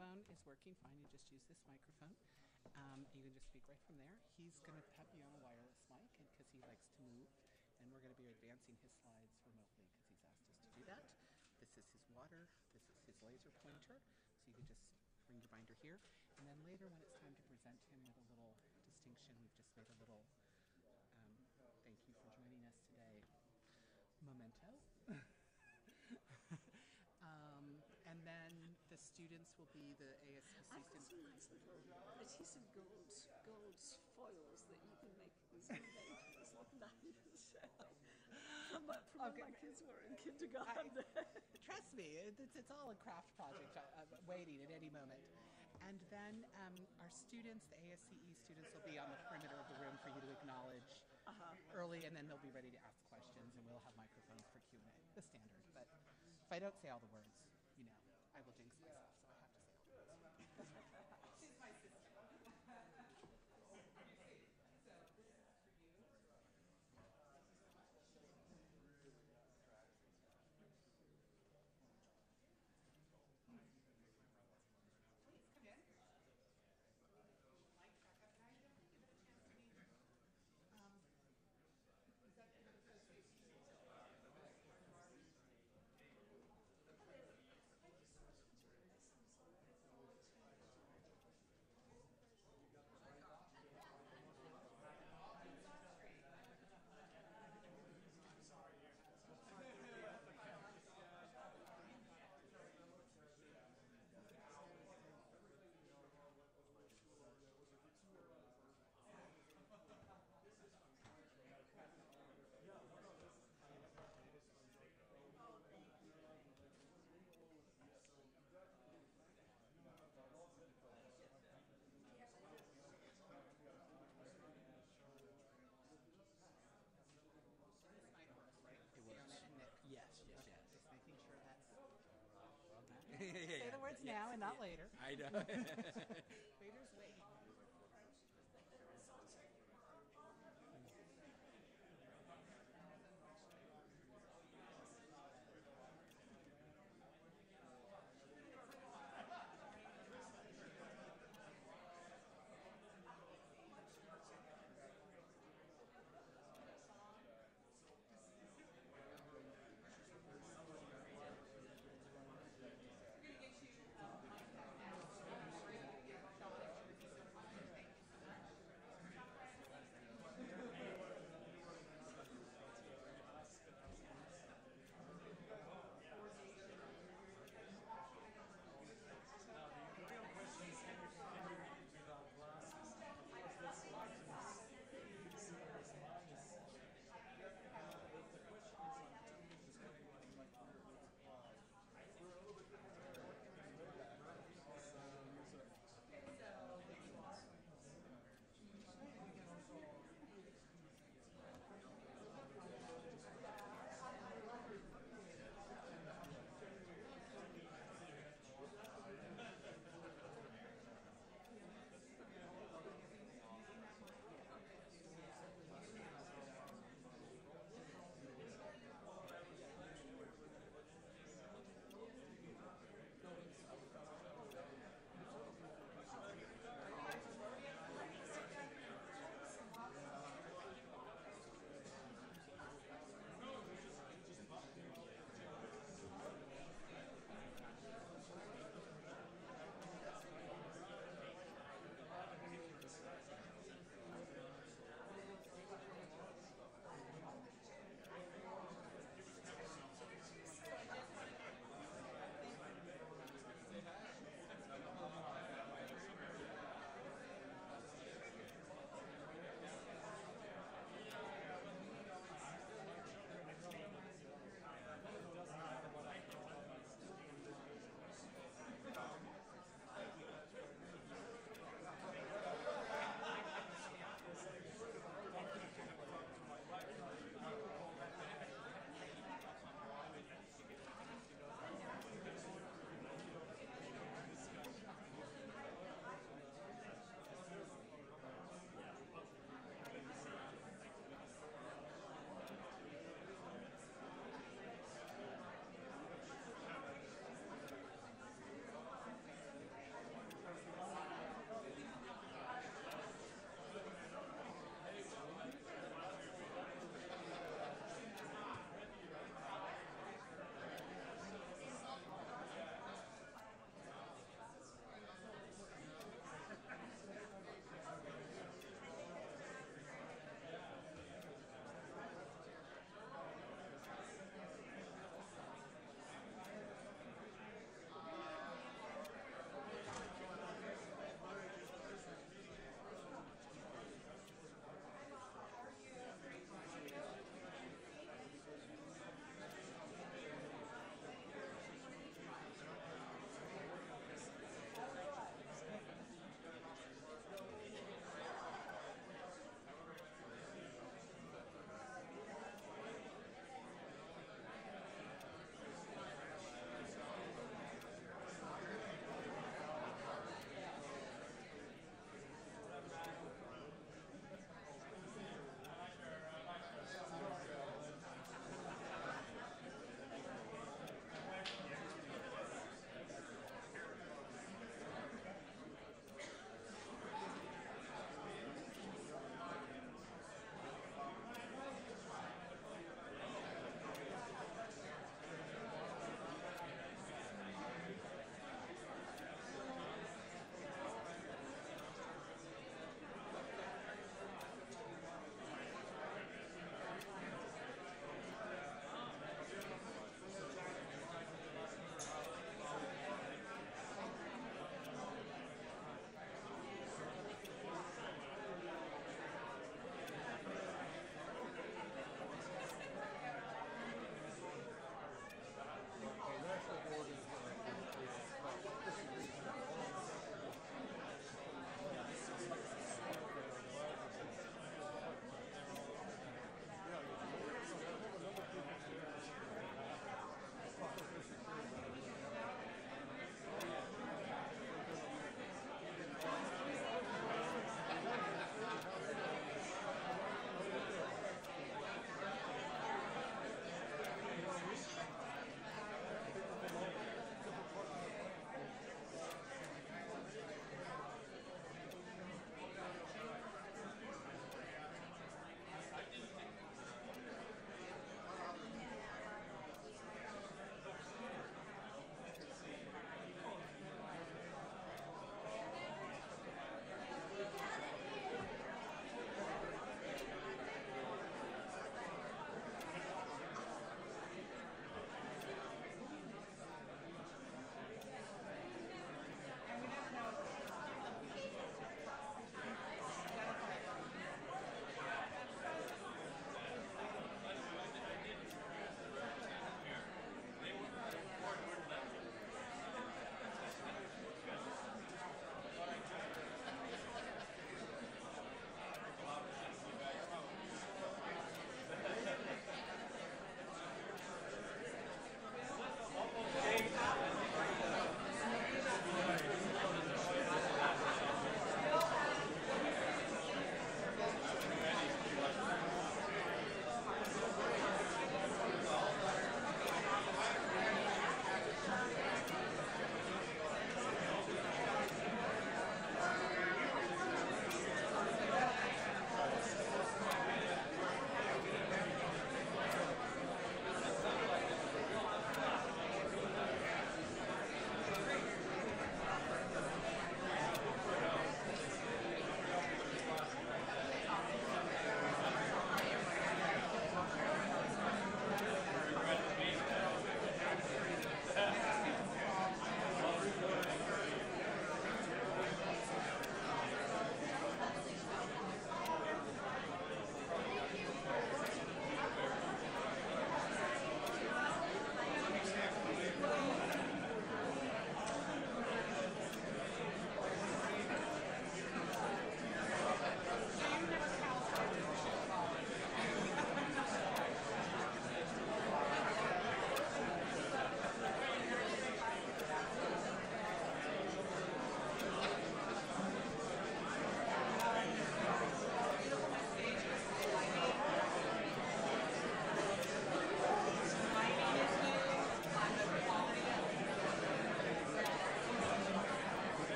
microphone is working fine. You just use this microphone. Um, you can just speak right from there. He's going to have you on a wireless mic because he likes to move, and we're going to be advancing his slides remotely because he's asked us to do that. This is his water. This is his laser pointer. So you can just bring your binder here, and then later when it's time to present him with a little distinction, we've just made a little um, thank you for joining us today memento. um, and then the students will be the ASPC I've got students. some nice little adhesive gold gold foils that you can make these inventors like magnets. from my, from when my kids were in kindergarten. Trust me, it's, it's all a craft project uh, uh, waiting at any moment. And then um, our students, the ASCE students, will be on the perimeter of the room for you to acknowledge early, and then they'll be ready to ask questions, and we'll have microphones for Q&A, the standard. But if I don't say all the words, you know, I will jinx myself, so I have to say all the words. She's my sister. Please come in. Mic back up. Can I give you a chance to be, um, executive association? This might work, right? It Fiona works. and Nick. Yes, yes, yes. Just making sure that's. Say Say the words now and not later. I know.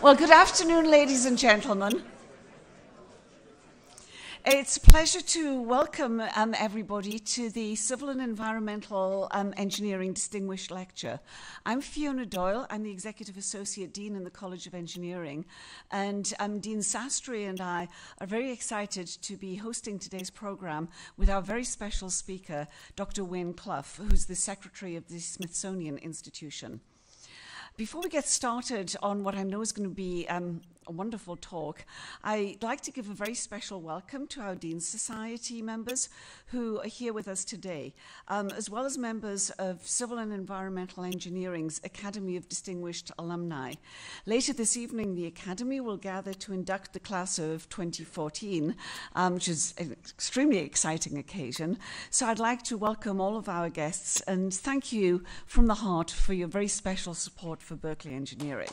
Well, good afternoon, ladies and gentlemen. It's a pleasure to welcome um, everybody to the Civil and Environmental um, Engineering Distinguished Lecture. I'm Fiona Doyle. I'm the Executive Associate Dean in the College of Engineering. And um, Dean Sastry and I are very excited to be hosting today's program with our very special speaker, Dr. Wayne Clough, who's the Secretary of the Smithsonian Institution. Before we get started on what I know is going to be um, a wonderful talk, I'd like to give a very special welcome to our Dean Society members who are here with us today, um, as well as members of Civil and Environmental Engineering's Academy of Distinguished Alumni. Later this evening, the Academy will gather to induct the class of 2014, um, which is an extremely exciting occasion. So I'd like to welcome all of our guests and thank you from the heart for your very special support for Berkeley Engineering.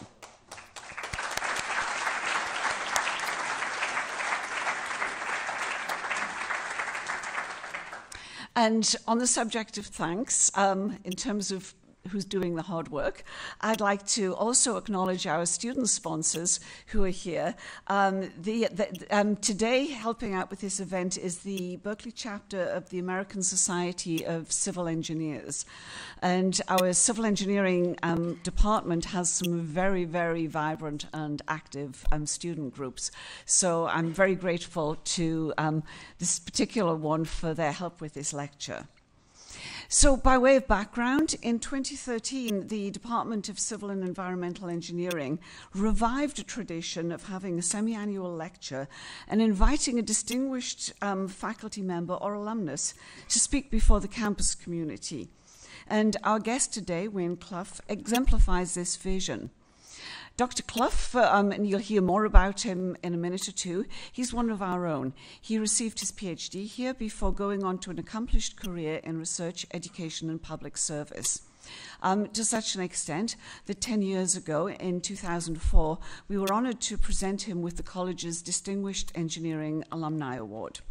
And on the subject of thanks, um, in terms of who's doing the hard work. I'd like to also acknowledge our student sponsors who are here. Um, the, the, um, today, helping out with this event is the Berkeley chapter of the American Society of Civil Engineers. And our civil engineering um, department has some very, very vibrant and active um, student groups. So I'm very grateful to um, this particular one for their help with this lecture. So, by way of background, in 2013, the Department of Civil and Environmental Engineering revived a tradition of having a semi annual lecture and inviting a distinguished um, faculty member or alumnus to speak before the campus community. And our guest today, Wayne Clough, exemplifies this vision. Dr. Clough, um, and you'll hear more about him in a minute or two, he's one of our own. He received his PhD here before going on to an accomplished career in research, education, and public service. Um, to such an extent that 10 years ago, in 2004, we were honored to present him with the college's Distinguished Engineering Alumni Award.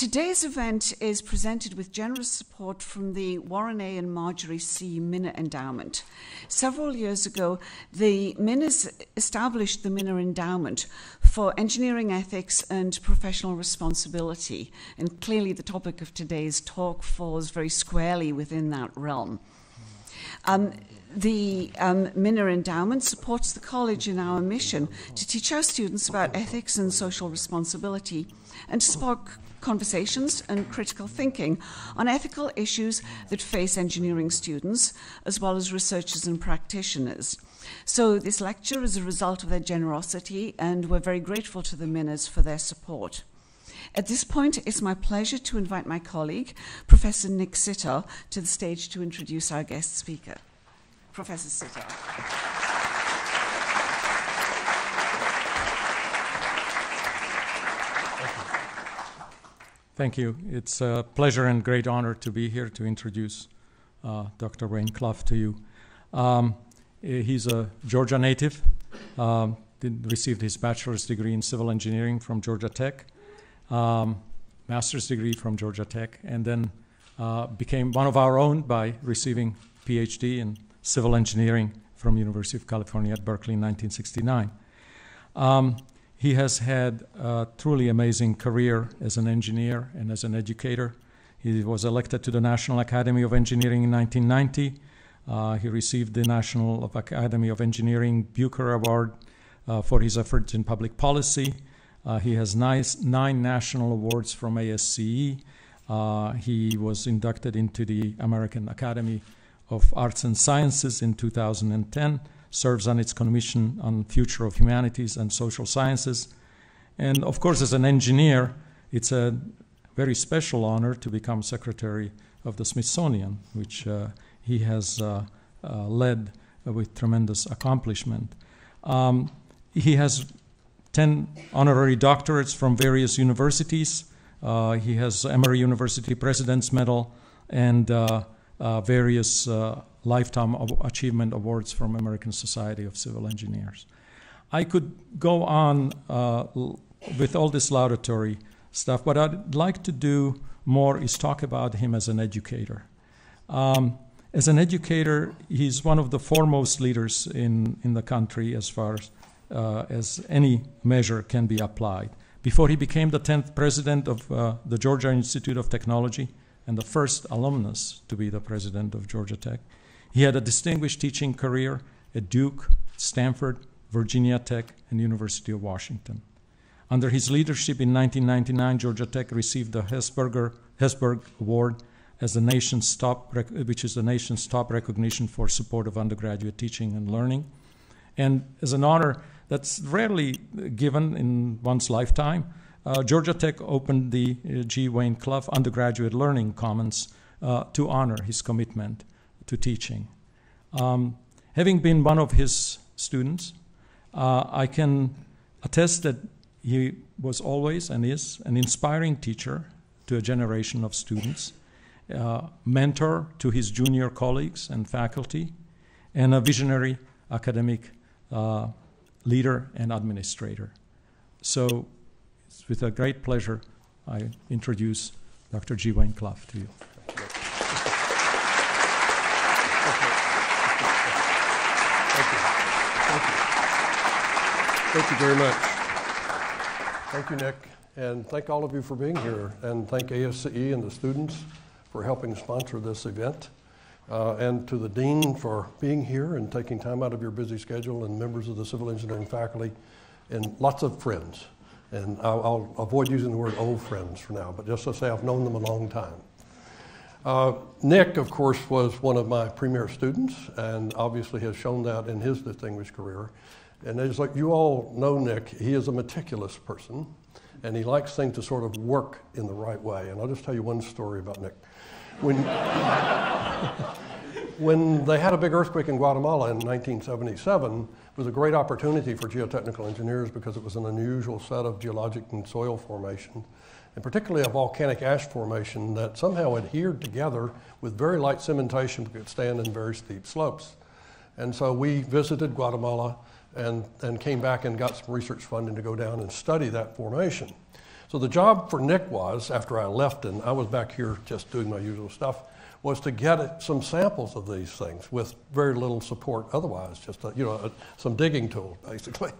Today's event is presented with generous support from the Warren A. and Marjorie C. Minner Endowment. Several years ago, the Minners established the Minner Endowment for engineering ethics and professional responsibility. And clearly, the topic of today's talk falls very squarely within that realm. Um, the um, Endowment supports the college in our mission to teach our students about ethics and social responsibility and to spark conversations and critical thinking on ethical issues that face engineering students, as well as researchers and practitioners. So, this lecture is a result of their generosity, and we're very grateful to the Minners for their support. At this point, it's my pleasure to invite my colleague, Professor Nick Sitar, to the stage to introduce our guest speaker. Professor Sitar. Thank you. It's a pleasure and great honor to be here to introduce uh, Dr. Wayne Clough to you. Um, eh, he's a Georgia native, um, received his bachelor's degree in civil engineering from Georgia Tech, um, master's degree from Georgia Tech, and then uh, became one of our own by receiving PhD in civil engineering from University of California at Berkeley in 1969. Um, he has had a truly amazing career as an engineer and as an educator. He was elected to the National Academy of Engineering in 1990. Uh, he received the National Academy of Engineering Bueche Award uh, for his efforts in public policy. Uh, he has nice, nine national awards from ASCE. Uh, he was inducted into the American Academy of Arts and Sciences in 2010 serves on its Commission on Future of Humanities and Social Sciences. And of course, as an engineer, it's a very special honor to become Secretary of the Smithsonian, which uh, he has uh, uh, led with tremendous accomplishment. Um, he has 10 honorary doctorates from various universities. Uh, he has Emory University President's Medal and uh, uh, various Lifetime Achievement Awards from American Society of Civil Engineers. I could go on uh, with all this laudatory stuff, but I'd like to do more is talk about him as an educator. Um, as an educator, he's one of the foremost leaders in, in the country as far as, uh, as any measure can be applied. Before he became the 10th president of uh, the Georgia Institute of Technology and the first alumnus to be the president of Georgia Tech, he had a distinguished teaching career at Duke, Stanford, Virginia Tech, and University of Washington. Under his leadership in 1999, Georgia Tech received the Hesberger, Hesburgh Award as the nation's top, which is the nation's top recognition for support of undergraduate teaching and learning, and as an honor that's rarely given in one's lifetime. Uh, Georgia Tech opened the uh, G. Wayne Clough Undergraduate Learning Commons uh, to honor his commitment to teaching. Um, having been one of his students, uh, I can attest that he was always and is an inspiring teacher to a generation of students uh, mentor to his junior colleagues and faculty, and a visionary academic uh, leader and administrator. So, it's with a great pleasure I introduce Dr. G. Wayne Clough to you. Thank you very much. Thank you, Nick. And thank all of you for being here. And thank ASCE and the students for helping sponsor this event, uh, and to the Dean for being here and taking time out of your busy schedule, and members of the civil engineering faculty, and lots of friends. And I'll, I'll avoid using the word old friends for now, but just to say I've known them a long time. Uh, Nick, of course, was one of my premier students and obviously has shown that in his distinguished career. And it's like you all know Nick, he is a meticulous person and he likes things to sort of work in the right way. And I'll just tell you one story about Nick. When, when they had a big earthquake in Guatemala in 1977, it was a great opportunity for geotechnical engineers because it was an unusual set of geologic and soil formations, and particularly a volcanic ash formation that somehow adhered together with very light cementation but could stand in very steep slopes. And so we visited Guatemala and, and came back and got some research funding to go down and study that formation. So the job for Nick was, after I left and I was back here just doing my usual stuff, was to get some samples of these things with very little support otherwise, just a, you know a, some digging tools basically.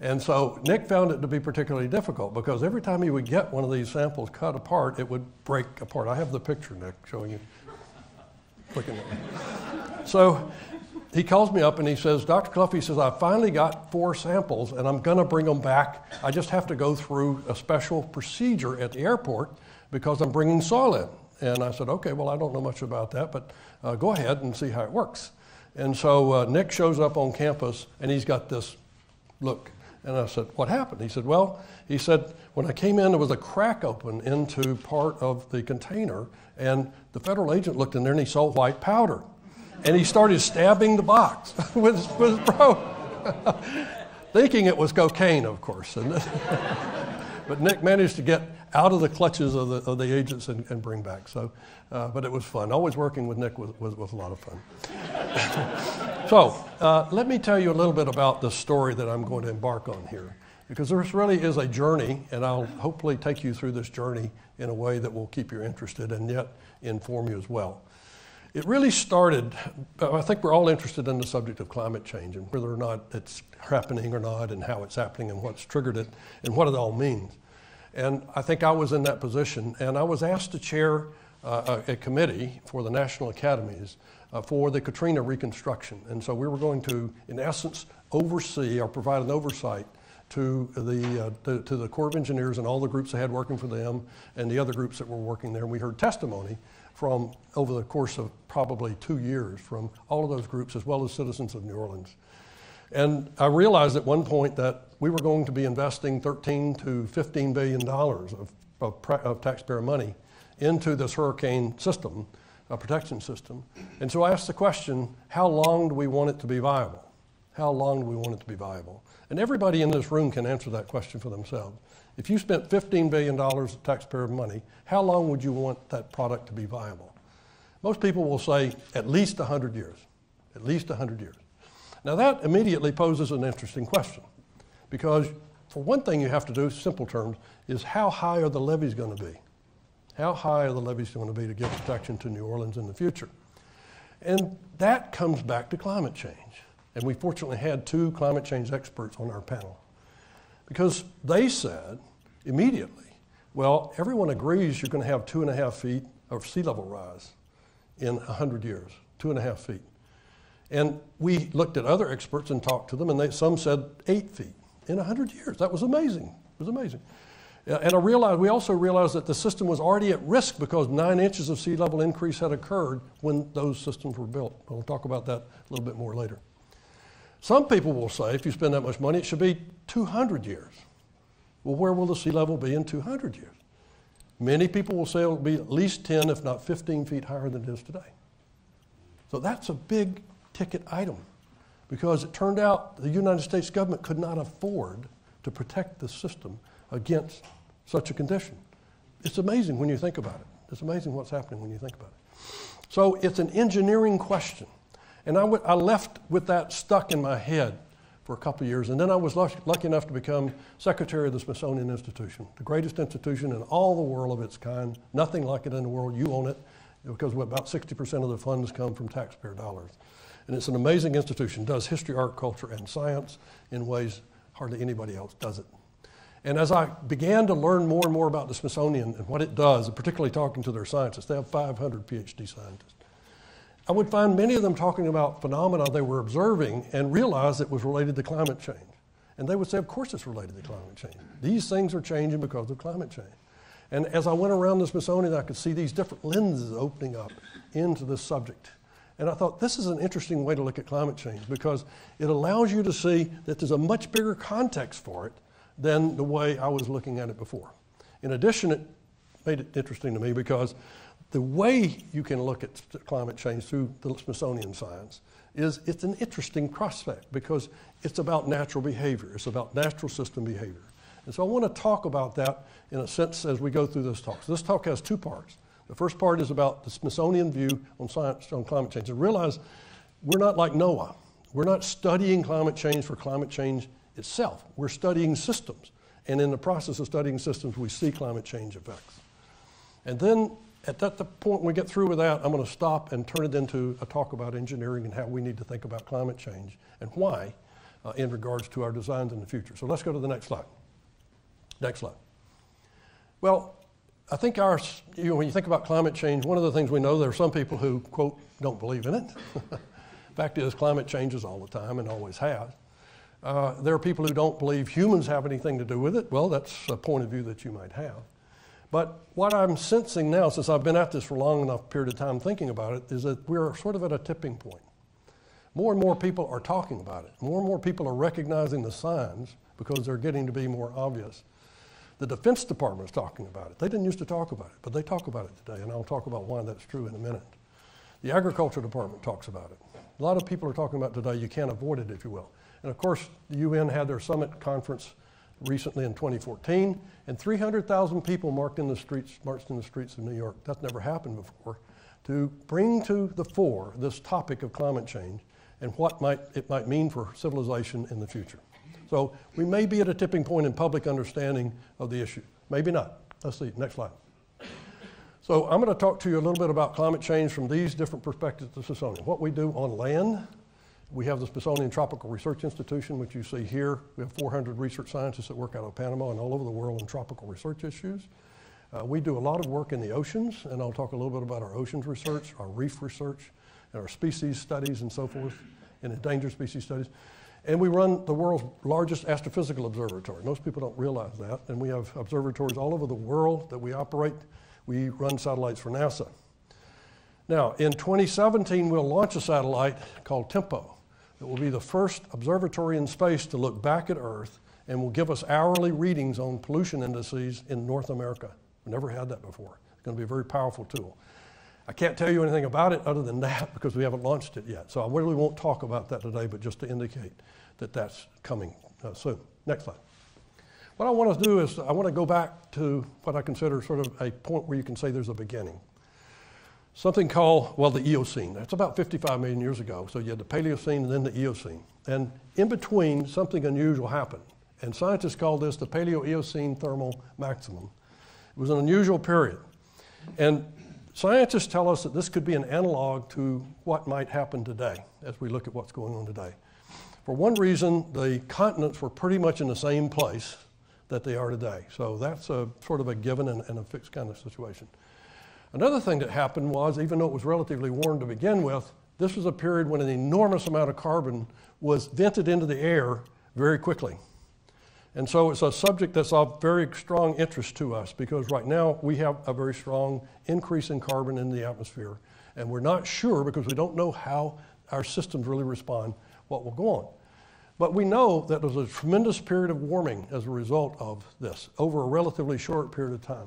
And so Nick found it to be particularly difficult because every time he would get one of these samples cut apart, it would break apart. I have the picture, Nick, showing you. So he calls me up and he says, Dr. Clough, he says, I finally got four samples and I'm going to bring them back. I just have to go through a special procedure at the airport because I'm bringing soil in. And I said, okay, well, I don't know much about that, but uh, go ahead and see how it works. And so uh, Nick shows up on campus and he's got this look. And I said, what happened? He said, well, he said, when I came in, there was a crack open into part of the container, and the federal agent looked in there and he saw white powder and he started stabbing the box with, with his thinking it was cocaine, of course. but Nick managed to get out of the clutches of the, of the agents and, and bring back. So, uh, but it was fun. Always working with Nick was, was, was a lot of fun. so, uh, let me tell you a little bit about the story that I'm going to embark on here. Because this really is a journey, and I'll hopefully take you through this journey in a way that will keep you interested and yet inform you as well. It really started, I think we're all interested in the subject of climate change and whether or not it's happening or not, and how it's happening, and what's triggered it, and what it all means. And I think I was in that position, and I was asked to chair uh, a, a, committee for the National Academies uh, for the Katrina reconstruction. And so we were going to, in essence, oversee or provide an oversight to the, uh, to, to, the Corps of Engineers and all the groups they had working for them and the other groups that were working there. And we heard testimony from over the course of probably two years from all of those groups as well as citizens of New Orleans. And I realized at one point that we were going to be investing 13 to 15 billion dollars of, of, of, taxpayer money into this hurricane system, a protection system. And so I asked the question, how long do we want it to be viable? How long do we want it to be viable? And everybody in this room can answer that question for themselves. If you spent $15 billion of taxpayer money, how long would you want that product to be viable? Most people will say at least 100 years. At least 100 years. Now, that immediately poses an interesting question because, for one thing, you have to do, simple terms, is how high are the levies going to be? How high are the levies going to be to give protection to New Orleans in the future? And that comes back to climate change. And we fortunately had two climate change experts on our panel because they said immediately, well, everyone agrees you're going to have two and a half feet of sea level rise in 100 years, two and a half feet. And we looked at other experts and talked to them, and they, some said eight feet in 100 years. That was amazing. It was amazing. And I realized, we also realized that the system was already at risk because nine inches of sea level increase had occurred when those systems were built. We'll talk about that a little bit more later. Some people will say if you spend that much money, it should be 200 years. Well, where will the sea level be in 200 years? Many people will say it will be at least 10, if not 15 feet higher than it is today. So that's a big ticket item because it turned out the United States government could not afford to protect the system against such a condition. It's amazing when you think about it. It's amazing what's happening when you think about it. So it's an engineering question. And I, w- I left with that stuck in my head for a couple of years. And then I was lucky, enough to become secretary of the Smithsonian Institution, the greatest institution in all the world of its kind. Nothing like it in the world. You own it because about 60% of the funds come from taxpayer dollars. And it's an amazing institution, does history, art, culture, and science in ways hardly anybody else does it. And as I began to learn more and more about the Smithsonian and what it does, particularly talking to their scientists, they have 500 PhD scientists, I would find many of them talking about phenomena they were observing and realize it was related to climate change. And they would say, of course it's related to climate change. These things are changing because of climate change. And as I went around the Smithsonian, I could see these different lenses opening up into this subject. And I thought this is an interesting way to look at climate change because it allows you to see that there's a much bigger context for it than the way I was looking at it before. In addition, it made it interesting to me because the way you can look at climate change through the Smithsonian science is it's an interesting prospect because it's about natural behavior, it's about natural system behavior. And so I want to talk about that in a sense as we go through this talk. So this talk has two parts. The first part is about the Smithsonian view on science on climate change. And realize we're not like NOAA. We're not studying climate change for climate change itself. We're studying systems. And in the process of studying systems, we see climate change effects. And then at that the point when we get through with that, I'm going to stop and turn it into a talk about engineering and how we need to think about climate change and why uh, in regards to our designs in the future. So let's go to the next slide. Next slide. Well, I think our, you know, when you think about climate change, one of the things we know there are some people who, quote, don't believe in it. Fact is, climate changes all the time and always has. Uh, there are people who don't believe humans have anything to do with it. Well, that's a point of view that you might have. But what I'm sensing now, since I've been at this for a long enough period of time thinking about it, is that we're sort of at a tipping point. More and more people are talking about it. More and more people are recognizing the signs because they're getting to be more obvious. The Defense Department is talking about it. They didn't used to talk about it, but they talk about it today, and I'll talk about why that's true in a minute. The Agriculture Department talks about it. A lot of people are talking about today, you can't avoid it, if you will. And of course, the UN had their summit conference recently in 2014, and 300,000 people marked in the streets, marched in the streets of New York. That's never happened before. To bring to the fore this topic of climate change and what might, it might mean for civilization in the future. So we may be at a tipping point in public understanding of the issue. Maybe not. Let's see. Next slide. So I'm going to talk to you a little bit about climate change from these different perspectives of Smithsonian. What we do on land, we have the Smithsonian Tropical Research Institution, which you see here. We have 400 research scientists that work out of Panama and all over the world in tropical research issues. Uh, we do a lot of work in the oceans, and I'll talk a little bit about our oceans research, our reef research, and our species studies and so forth, and endangered species studies. And we run the world's largest astrophysical observatory. Most people don't realize that. And we have observatories all over the world that we operate. We run satellites for NASA. Now, in 2017, we'll launch a satellite called TEMPO. It will be the first observatory in space to look back at Earth and will give us hourly readings on pollution indices in North America. We've never had that before. It's going to be a very powerful tool. I can't tell you anything about it other than that because we haven't launched it yet. So I really won't talk about that today, but just to indicate that that's coming uh, soon. Next slide. What I want to do is I want to go back to what I consider sort of a point where you can say there's a beginning. Something called, well, the Eocene. That's about 55 million years ago. So you had the Paleocene and then the Eocene. And in between, something unusual happened. And scientists call this the Paleo-Eocene thermal maximum. It was an unusual period. And Scientists tell us that this could be an analog to what might happen today as we look at what's going on today. For one reason, the continents were pretty much in the same place that they are today. So that's a sort of a given and, and a fixed kind of situation. Another thing that happened was, even though it was relatively warm to begin with, this was a period when an enormous amount of carbon was vented into the air very quickly. And so it's a subject that's of very strong interest to us because right now we have a very strong increase in carbon in the atmosphere. And we're not sure because we don't know how our systems really respond what will go on. But we know that there's a tremendous period of warming as a result of this over a relatively short period of time.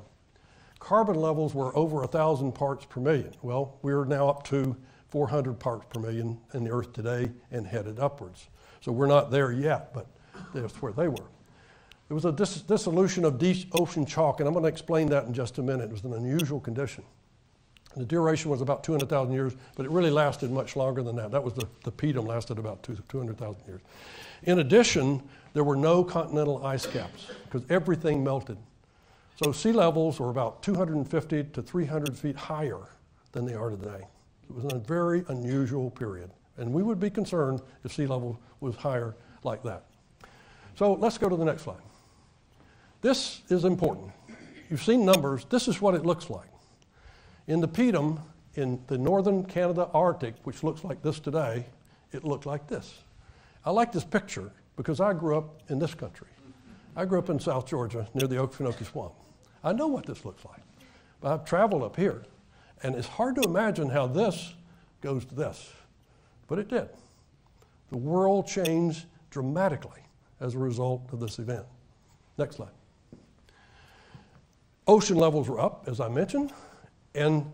Carbon levels were over 1,000 parts per million. Well, we're now up to 400 parts per million in the Earth today and headed upwards. So we're not there yet, but that's where they were. It was a dis- dissolution of deep ocean chalk, and I'm going to explain that in just a minute. It was an unusual condition. The duration was about 200,000 years, but it really lasted much longer than that. That was the, the PETM lasted about 200,000 years. In addition, there were no continental ice caps because everything melted. So sea levels were about 250 to 300 feet higher than they are today. It was a very unusual period. And we would be concerned if sea level was higher like that. So let's go to the next slide. This is important. You've seen numbers. This is what it looks like. In the PETM, in the northern Canada Arctic, which looks like this today, it looked like this. I like this picture because I grew up in this country. I grew up in South Georgia near the Okefenokee Swamp. I know what this looks like, but I've traveled up here, and it's hard to imagine how this goes to this, but it did. The world changed dramatically as a result of this event. Next slide. Ocean levels were up, as I mentioned, and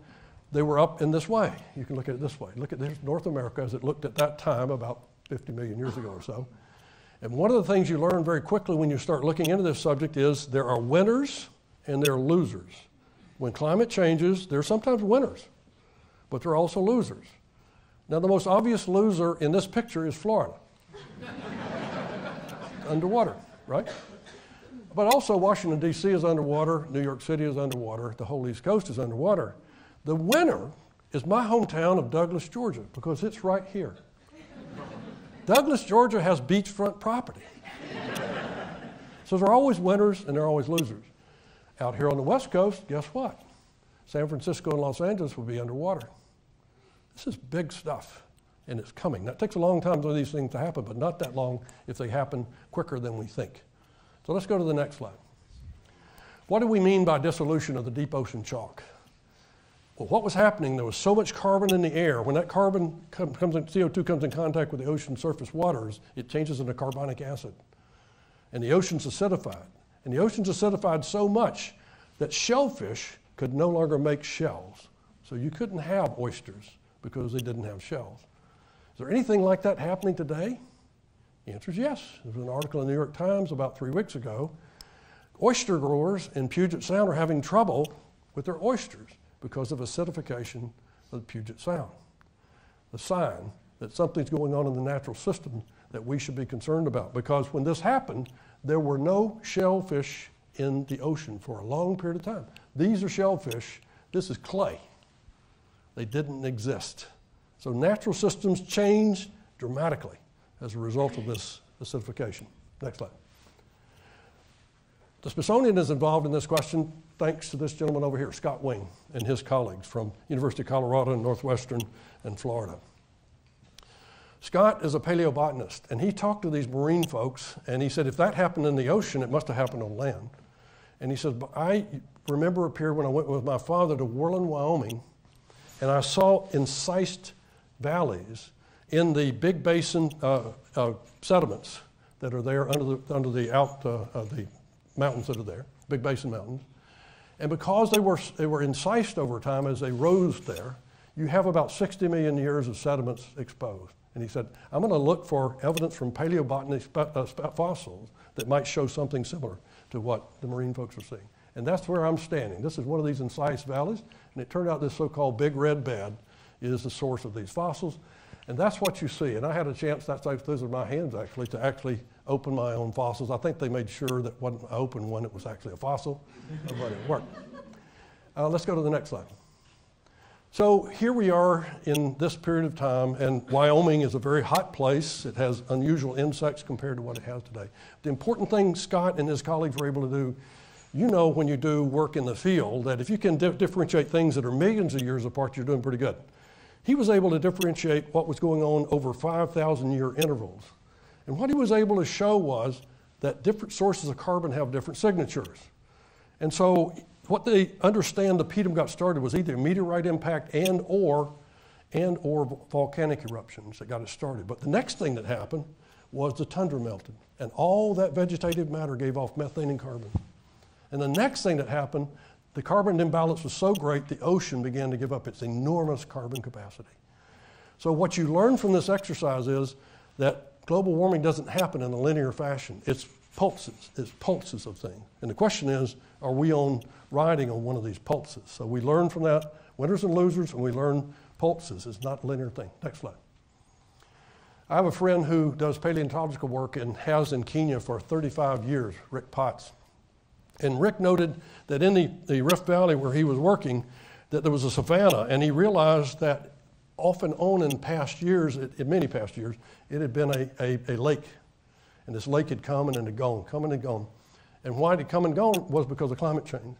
they were up in this way. You can look at it this way. Look at this North America as it looked at that time about 50 million years ago or so. And one of the things you learn very quickly when you start looking into this subject is there are winners and they're losers. When climate changes, they're sometimes winners, but they're also losers. Now, the most obvious loser in this picture is Florida. underwater, right? But also, Washington, D.C. is underwater, New York City is underwater, the whole East Coast is underwater. The winner is my hometown of Douglas, Georgia, because it's right here. Douglas, Georgia has beachfront property. so there are always winners and there are always losers. Out here on the West Coast, guess what? San Francisco and Los Angeles will be underwater. This is big stuff, and it's coming. Now, it takes a long time for these things to happen, but not that long if they happen quicker than we think. So let's go to the next slide. What do we mean by dissolution of the deep ocean chalk? Well, what was happening? There was so much carbon in the air. When that carbon comes in, CO2 comes in contact with the ocean surface waters, it changes into carbonic acid. And the ocean's acidified. And the ocean's acidified so much that shellfish could no longer make shells. So you couldn't have oysters because they didn't have shells. Is there anything like that happening today? The answer is yes. There was an article in the New York Times about three weeks ago. Oyster growers in Puget Sound are having trouble with their oysters because of acidification of the Puget Sound. The sign that something's going on in the natural system that we should be concerned about. Because when this happened, there were no shellfish in the ocean for a long period of time. These are shellfish. This is clay. They didn't exist. So natural systems change dramatically as a result of this acidification. Next slide. The Smithsonian is involved in this question thanks to this gentleman over here, Scott Wing, and his colleagues from University of Colorado and Northwestern and Florida. Scott is a paleobotanist, and he talked to these marine folks, and he said, if that happened in the ocean, it must have happened on land. And he said, I remember a period when I went with my father to Worland, Wyoming, and I saw incised valleys in the big basin uh, uh, sediments that are there under the, under the out uh, the mountains that are there, big basin mountains. And because they were, they were incised over time as they rose there, you have about 60 million years of sediments exposed. And he said, I'm going to look for evidence from paleobotany uh, fossils that might show something similar to what the marine folks are seeing. And that's where I'm standing. This is one of these incised valleys, and it turned out this so called big red bed is the source of these fossils. And that's what you see. And I had a chance, that's, those are my hands actually, to actually open my own fossils. I think they made sure that when I opened one, it was actually a fossil, but it worked. Uh, let's go to the next slide. So here we are in this period of time, and Wyoming is a very hot place. It has unusual insects compared to what it has today. The important thing Scott and his colleagues were able to do, you know, when you do work in the field, that if you can di- differentiate things that are millions of years apart, you're doing pretty good. He was able to differentiate what was going on over 5,000 year intervals. And what he was able to show was that different sources of carbon have different signatures. And so what they understand the PETM got started was either meteorite impact and or and or volcanic eruptions that got it started. But the next thing that happened was the tundra melted, and all that vegetative matter gave off methane and carbon. And the next thing that happened, the carbon imbalance was so great, the ocean began to give up its enormous carbon capacity. So what you learn from this exercise is that global warming doesn't happen in a linear fashion. It's pulses, it's pulses of things. And the question is, are we on riding on one of these pulses? So we learn from that winners and losers, and we learn pulses. It's not a linear thing. Next slide. I have a friend who does paleontological work and has in Kenya for 35 years, Rick Potts. And Rick noted that in the, the Rift Valley where he was working, that there was a savanna, and he realized that off and on in past years, in many past years, it had been a, a, a lake. And this lake had come and had gone, coming and gone. And why it had come and gone was because of climate change.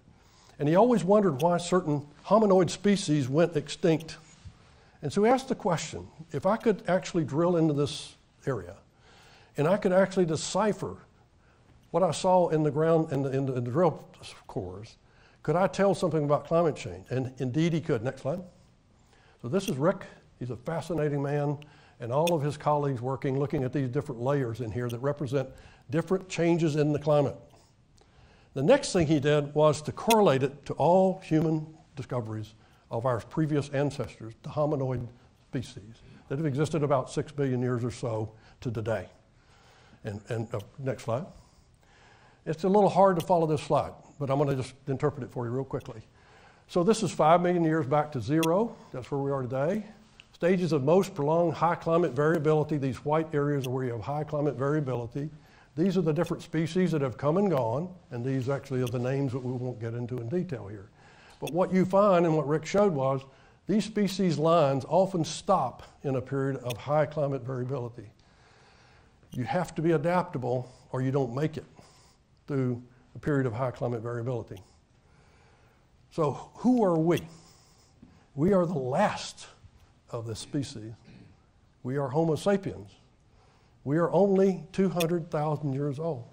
And he always wondered why certain hominoid species went extinct. And so he asked the question if I could actually drill into this area and I could actually decipher what I saw in the ground in the, in the, in the drill cores, could I tell something about climate change? And indeed he could. Next slide. So this is Rick. He's a fascinating man, and all of his colleagues working, looking at these different layers in here that represent different changes in the climate. The next thing he did was to correlate it to all human discoveries of our previous ancestors, the hominoid species, that have existed about six billion years or so to today. And, and uh, next slide. It's a little hard to follow this slide, but I'm going to just interpret it for you real quickly. So this is 5 million years back to zero. That's where we are today. Stages of most prolonged high climate variability. These white areas are where you have high climate variability. These are the different species that have come and gone, and these actually are the names that we won't get into in detail here. But what you find and what Rick showed was these species lines often stop in a period of high climate variability. You have to be adaptable or you don't make it through a period of high climate variability. So, who are we? We are the last of this species. We are Homo sapiens. We are only 200,000 years old.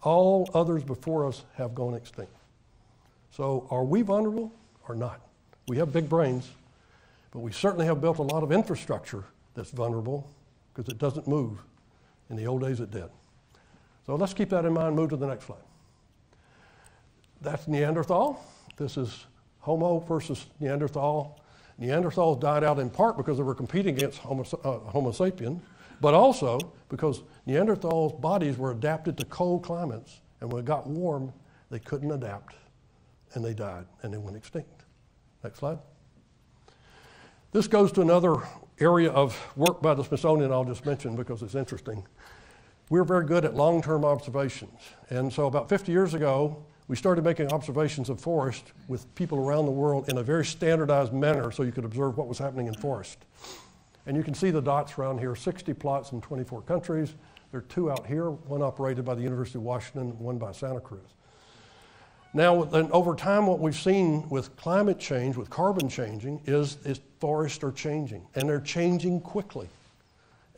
All others before us have gone extinct. So, are we vulnerable or not? We have big brains, but we certainly have built a lot of infrastructure that's vulnerable because it doesn't move. In the old days, it did. So, let's keep that in mind. Move to the next slide. That's Neanderthal. This is Homo versus Neanderthal. Neanderthals died out in part because they were competing against Homo, uh, Homo sapien, but also because Neanderthals' bodies were adapted to cold climates, and when it got warm, they couldn't adapt, and they died, and they went extinct. Next slide. This goes to another area of work by the Smithsonian I'll just mention because it's interesting. We're very good at long term observations. And so, about 50 years ago, we started making observations of forest with people around the world in a very standardized manner so you could observe what was happening in forest. And you can see the dots around here 60 plots in 24 countries. There are two out here, one operated by the University of Washington, one by Santa Cruz. Now, then over time, what we've seen with climate change, with carbon changing, is, is forests are changing, and they're changing quickly.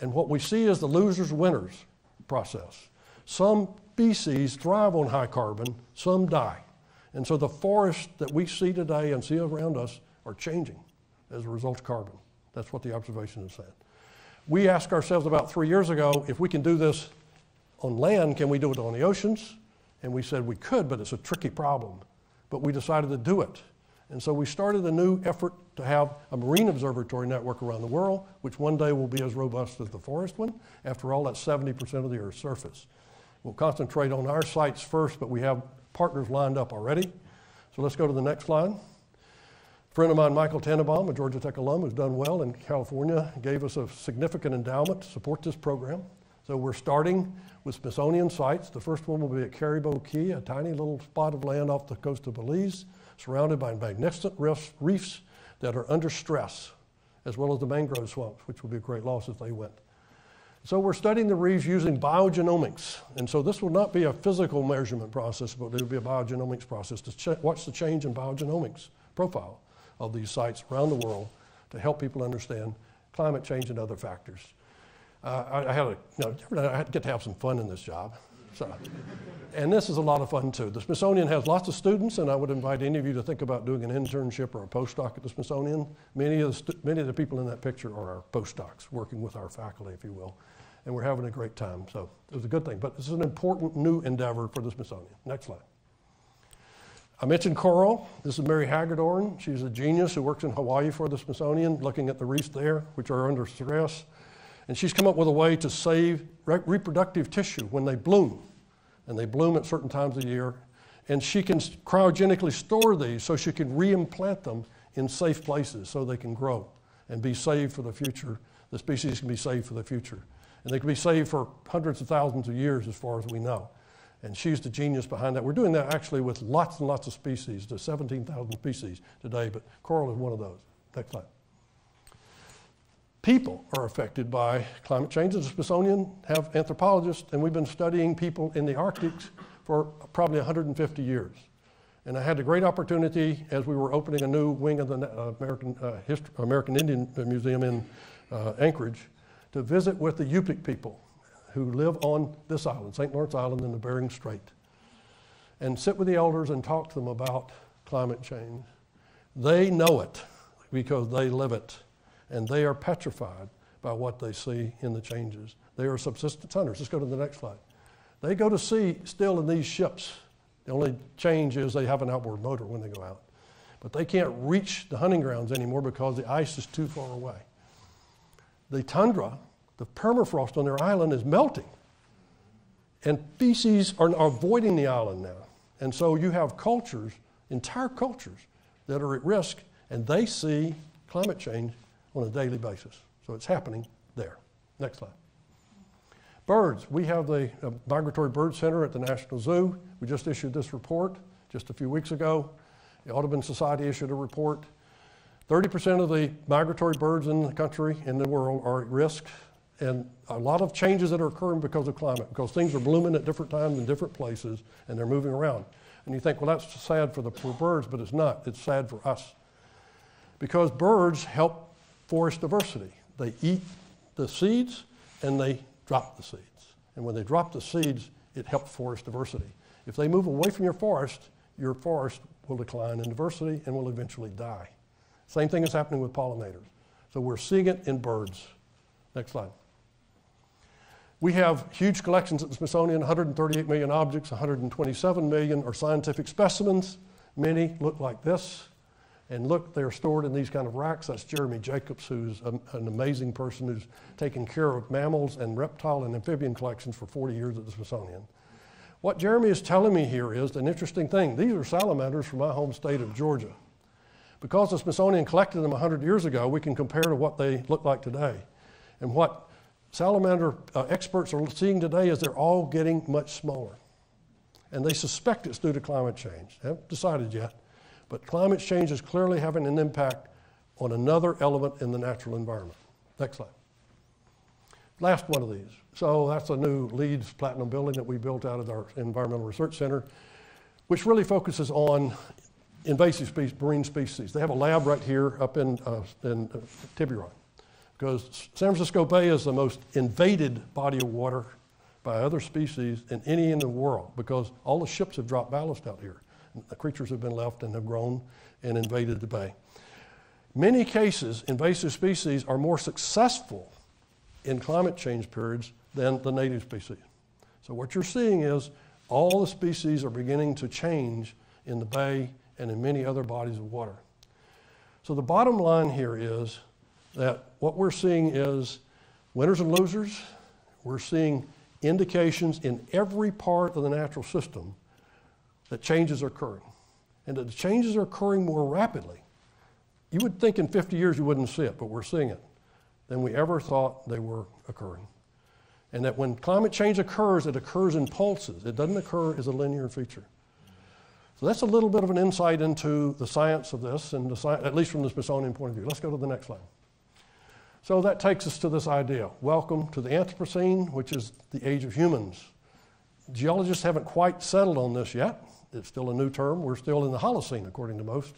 And what we see is the losers winners process. Some species thrive on high carbon, some die. And so the forests that we see today and see around us are changing as a result of carbon. That's what the observation has said. We asked ourselves about three years ago if we can do this on land, can we do it on the oceans? And we said we could, but it's a tricky problem. But we decided to do it. And so we started a new effort to have a marine observatory network around the world, which one day will be as robust as the forest one. After all, that's 70% of the Earth's surface. We'll concentrate on our sites first, but we have partners lined up already. So let's go to the next slide. Friend of mine, Michael Tennenbaum, a Georgia Tech alum who's done well in California, gave us a significant endowment to support this program. So we're starting with Smithsonian sites. The first one will be at Carrie Bow Cay, a tiny little spot of land off the coast of Belize, surrounded by magnificent reefs that are under stress, as well as the mangrove swamps, which will be a great loss if they went. So we're studying the reefs using biogenomics. And so this will not be a physical measurement process, but it'll be a biogenomics process to ch- watch the change in biogenomics profile of these sites around the world to help people understand climate change and other factors. Uh, I, I, had a, you know, I get to have some fun in this job. So, and this is a lot of fun too. The Smithsonian has lots of students, and I would invite any of you to think about doing an internship or a postdoc at the Smithsonian. Many of the, many of the people in that picture are our postdocs, working with our faculty, if you will. And we're having a great time, so it was a good thing. But this is an important new endeavor for the Smithsonian. Next slide. I mentioned coral. This is Mary Hagedorn. She's a genius who works in Hawaii for the Smithsonian, looking at the reefs there, which are under stress. And she's come up with a way to save re- reproductive tissue when they bloom. And they bloom at certain times of the year. And she can cryogenically store these so she can reimplant them in safe places so they can grow and be saved for the future. The species can be saved for the future. And they can be saved for hundreds of thousands of years as far as we know. And she's the genius behind that. We're doing that actually with lots and lots of species, to 17,000 species today, but coral is one of those. Next slide people are affected by climate change. The Smithsonian have anthropologists, and we've been studying people in the Arctic for probably 150 years. And I had the great opportunity as we were opening a new wing of the uh, American, uh, American Indian Museum in uh, Anchorage to visit with the Yupik people who live on this island, St. Lawrence Island in the Bering Strait, and sit with the elders and talk to them about climate change. They know it because they live it and they are petrified by what they see in the changes. They are subsistence hunters. Let's go to the next slide. They go to sea still in these ships. The only change is they have an outboard motor when they go out. But they can't reach the hunting grounds anymore because the ice is too far away. The tundra, the permafrost on their island is melting. And species are avoiding the island now. And so you have cultures, entire cultures, that are at risk, and they see climate change on a daily basis. So it's happening there. Next slide. Birds. We have the uh, Migratory Bird Center at the National Zoo. We just issued this report just a few weeks ago. The Audubon Society issued a report. 30% of the migratory birds in the country, in the world, are at risk. And a lot of changes that are occurring because of climate, because things are blooming at different times in different places and they're moving around. And you think, well, that's sad for the poor birds, but it's not. It's sad for us. Because birds help forest diversity. They eat the seeds and they drop the seeds. And when they drop the seeds, it helps forest diversity. If they move away from your forest, your forest will decline in diversity and will eventually die. Same thing is happening with pollinators. So we're seeing it in birds. Next slide. We have huge collections at the Smithsonian 138 million objects, 127 million are scientific specimens. Many look like this. And look, they're stored in these kind of racks. That's Jeremy Jacobs, who's a, an amazing person who's taken care of mammals and reptile and amphibian collections for 40 years at the Smithsonian. What Jeremy is telling me here is an interesting thing. These are salamanders from my home state of Georgia. Because the Smithsonian collected them 100 years ago, we can compare to what they look like today. And what salamander uh, experts are seeing today is they're all getting much smaller. And they suspect it's due to climate change. They haven't decided yet. But climate change is clearly having an impact on another element in the natural environment. Next slide. Last one of these. So that's a new LEEDS Platinum building that we built out of our Environmental Research Center, which really focuses on invasive species, marine species. They have a lab right here up in, uh, in uh, Tiburon because San Francisco Bay is the most invaded body of water by other species in any in the world because all the ships have dropped ballast out here. The creatures have been left and have grown and invaded the bay. Many cases, invasive species are more successful in climate change periods than the native species. So, what you're seeing is all the species are beginning to change in the bay and in many other bodies of water. So, the bottom line here is that what we're seeing is winners and losers. We're seeing indications in every part of the natural system that changes are occurring and that the changes are occurring more rapidly. You would think in 50 years you wouldn't see it, but we're seeing it than we ever thought they were occurring. And that when climate change occurs, it occurs in pulses. It doesn't occur as a linear feature. So that's a little bit of an insight into the science of this, and the sci- at least from the Smithsonian point of view. Let's go to the next slide. So that takes us to this idea. Welcome to the Anthropocene, which is the age of humans. Geologists haven't quite settled on this yet. It's still a new term. We're still in the Holocene, according to most.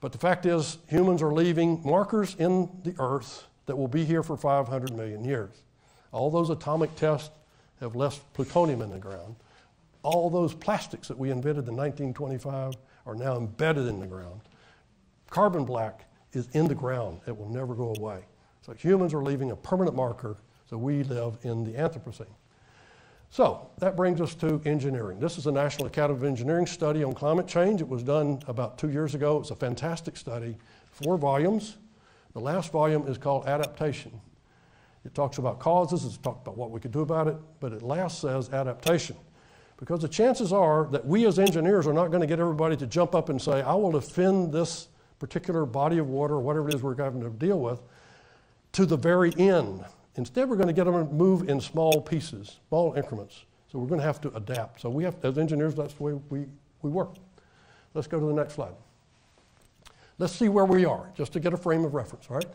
But the fact is, humans are leaving markers in the Earth that will be here for 500 million years. All those atomic tests have left plutonium in the ground. All those plastics that we invented in 1925 are now embedded in the ground. Carbon black is in the ground, it will never go away. So humans are leaving a permanent marker, so we live in the Anthropocene. So that brings us to engineering. This is a National Academy of Engineering study on climate change. It was done about two years ago. It's a fantastic study, four volumes. The last volume is called Adaptation. It talks about causes, it's talked about what we could do about it, but it last says adaptation. Because the chances are that we as engineers are not going to get everybody to jump up and say, I will defend this particular body of water whatever it is we're having to deal with to the very end. Instead, we're going to get them to move in small pieces, small increments. So we're going to have to adapt. So we have, as engineers, that's the way we, we work. Let's go to the next slide. Let's see where we are, just to get a frame of reference, all right?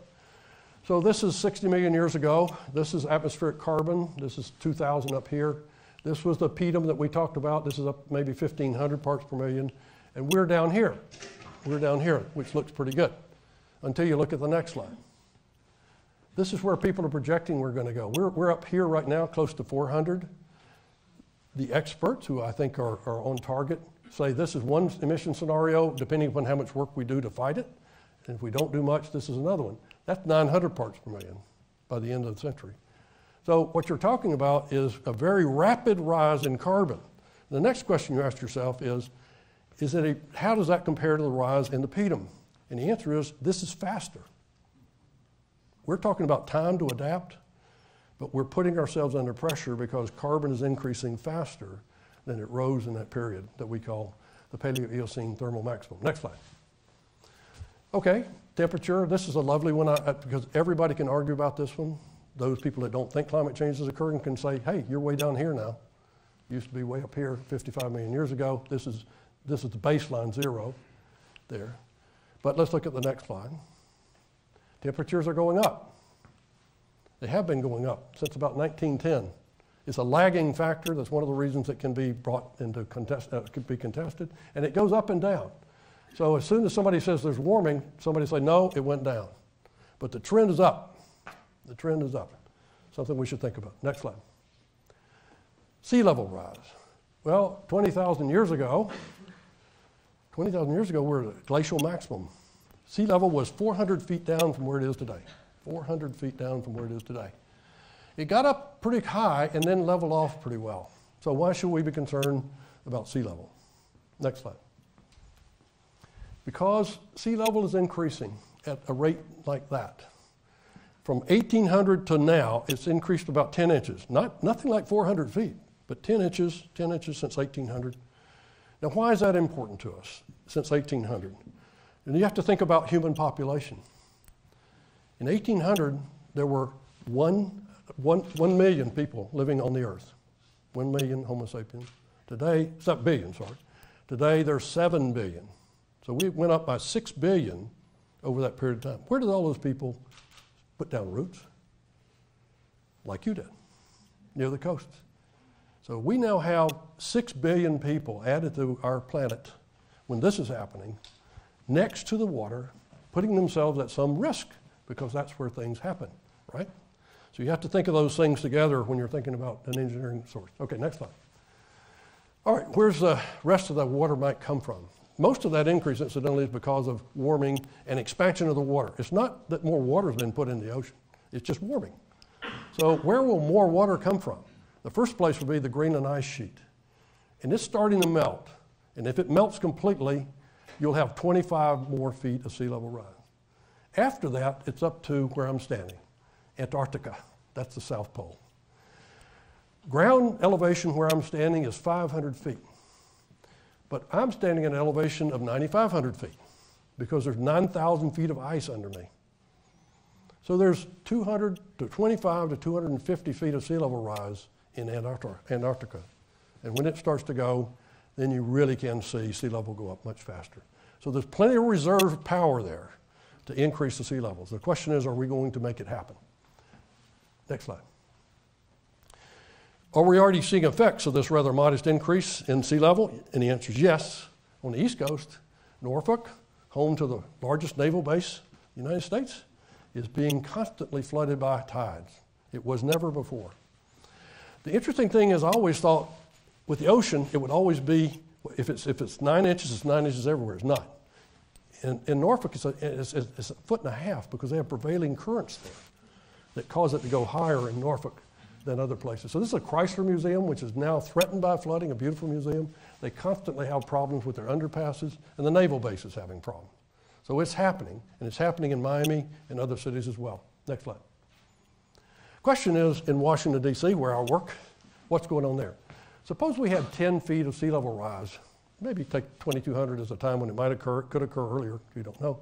So this is 60 million years ago. This is atmospheric carbon. This is 2,000 up here. This was the PETM that we talked about. This is up maybe 1,500 parts per million. And we're down here. We're down here, which looks pretty good, until you look at the next slide. This is where people are projecting we're going to go. We're, we're up here right now, close to 400. The experts, who I think are, are on target, say this is one emission scenario, depending upon how much work we do to fight it. And if we don't do much, this is another one. That's 900 parts per million by the end of the century. So, what you're talking about is a very rapid rise in carbon. The next question you ask yourself is, is that a, how does that compare to the rise in the PETM? And the answer is this is faster. We're talking about time to adapt, but we're putting ourselves under pressure because carbon is increasing faster than it rose in that period that we call the Paleo-Eocene thermal maximum. Next slide. Okay, temperature. This is a lovely one I, because everybody can argue about this one. Those people that don't think climate change is occurring can say, hey, you're way down here now. Used to be way up here 55 million years ago. This is, this is the baseline zero there. But let's look at the next slide. Temperatures are going up. They have been going up since about 1910. It's a lagging factor. That's one of the reasons it can be brought into contest, uh, could be contested, and it goes up and down. So as soon as somebody says there's warming, somebody say no, it went down. But the trend is up. The trend is up. Something we should think about. Next slide. Sea level rise. Well, 20,000 years ago, 20,000 years ago, we we're at glacial maximum. Sea level was 400 feet down from where it is today. 400 feet down from where it is today. It got up pretty high and then leveled off pretty well. So why should we be concerned about sea level? Next slide. Because sea level is increasing at a rate like that. From 1800 to now, it's increased about 10 inches. Not, nothing like 400 feet, but 10 inches, 10 inches since 1800. Now, why is that important to us since 1800? And you have to think about human population. In 1800, there were one, one, 1 million people living on the earth. 1 million Homo sapiens. Today, 7 billion, sorry. Today, there's 7 billion. So we went up by 6 billion over that period of time. Where did all those people put down roots? Like you did, near the coasts. So we now have 6 billion people added to our planet when this is happening next to the water, putting themselves at some risk because that's where things happen, right? So you have to think of those things together when you're thinking about an engineering source. Okay, next slide. All right, where's the rest of the water might come from? Most of that increase, incidentally, is because of warming and expansion of the water. It's not that more water has been put in the ocean, it's just warming. So, where will more water come from? The first place will be the Greenland ice sheet. And it's starting to melt. And if it melts completely, you'll have 25 more feet of sea level rise. After that, it's up to where I'm standing Antarctica. That's the South Pole. Ground elevation where I'm standing is 500 feet. But I'm standing at an elevation of 9,500 feet because there's 9,000 feet of ice under me. So there's 200 to 25 to 250 feet of sea level rise in Antarctica. And when it starts to go, then you really can see sea level go up much faster. So there's plenty of reserve power there to increase the sea levels. The question is, are we going to make it happen? Next slide. Are we already seeing effects of this rather modest increase in sea level? And the answer is yes. On the East Coast, Norfolk, home to the largest naval base in the United States, is being constantly flooded by tides. It was never before. The interesting thing is, I always thought with the ocean, it would always be, if it's, if it's nine inches, it's nine inches everywhere. It's not. In, in Norfolk, it's a, it's, it's a foot and a half because they have prevailing currents there that cause it to go higher in Norfolk than other places. So this is a Chrysler Museum, which is now threatened by flooding, a beautiful museum. They constantly have problems with their underpasses, and the naval base is having problems. So it's happening, and it's happening in Miami and other cities as well. Next slide. Question is, in Washington, D.C., where I work, what's going on there? Suppose we had 10 feet of sea level rise. Maybe take 2200 as a time when it might occur. Could occur earlier. You don't know.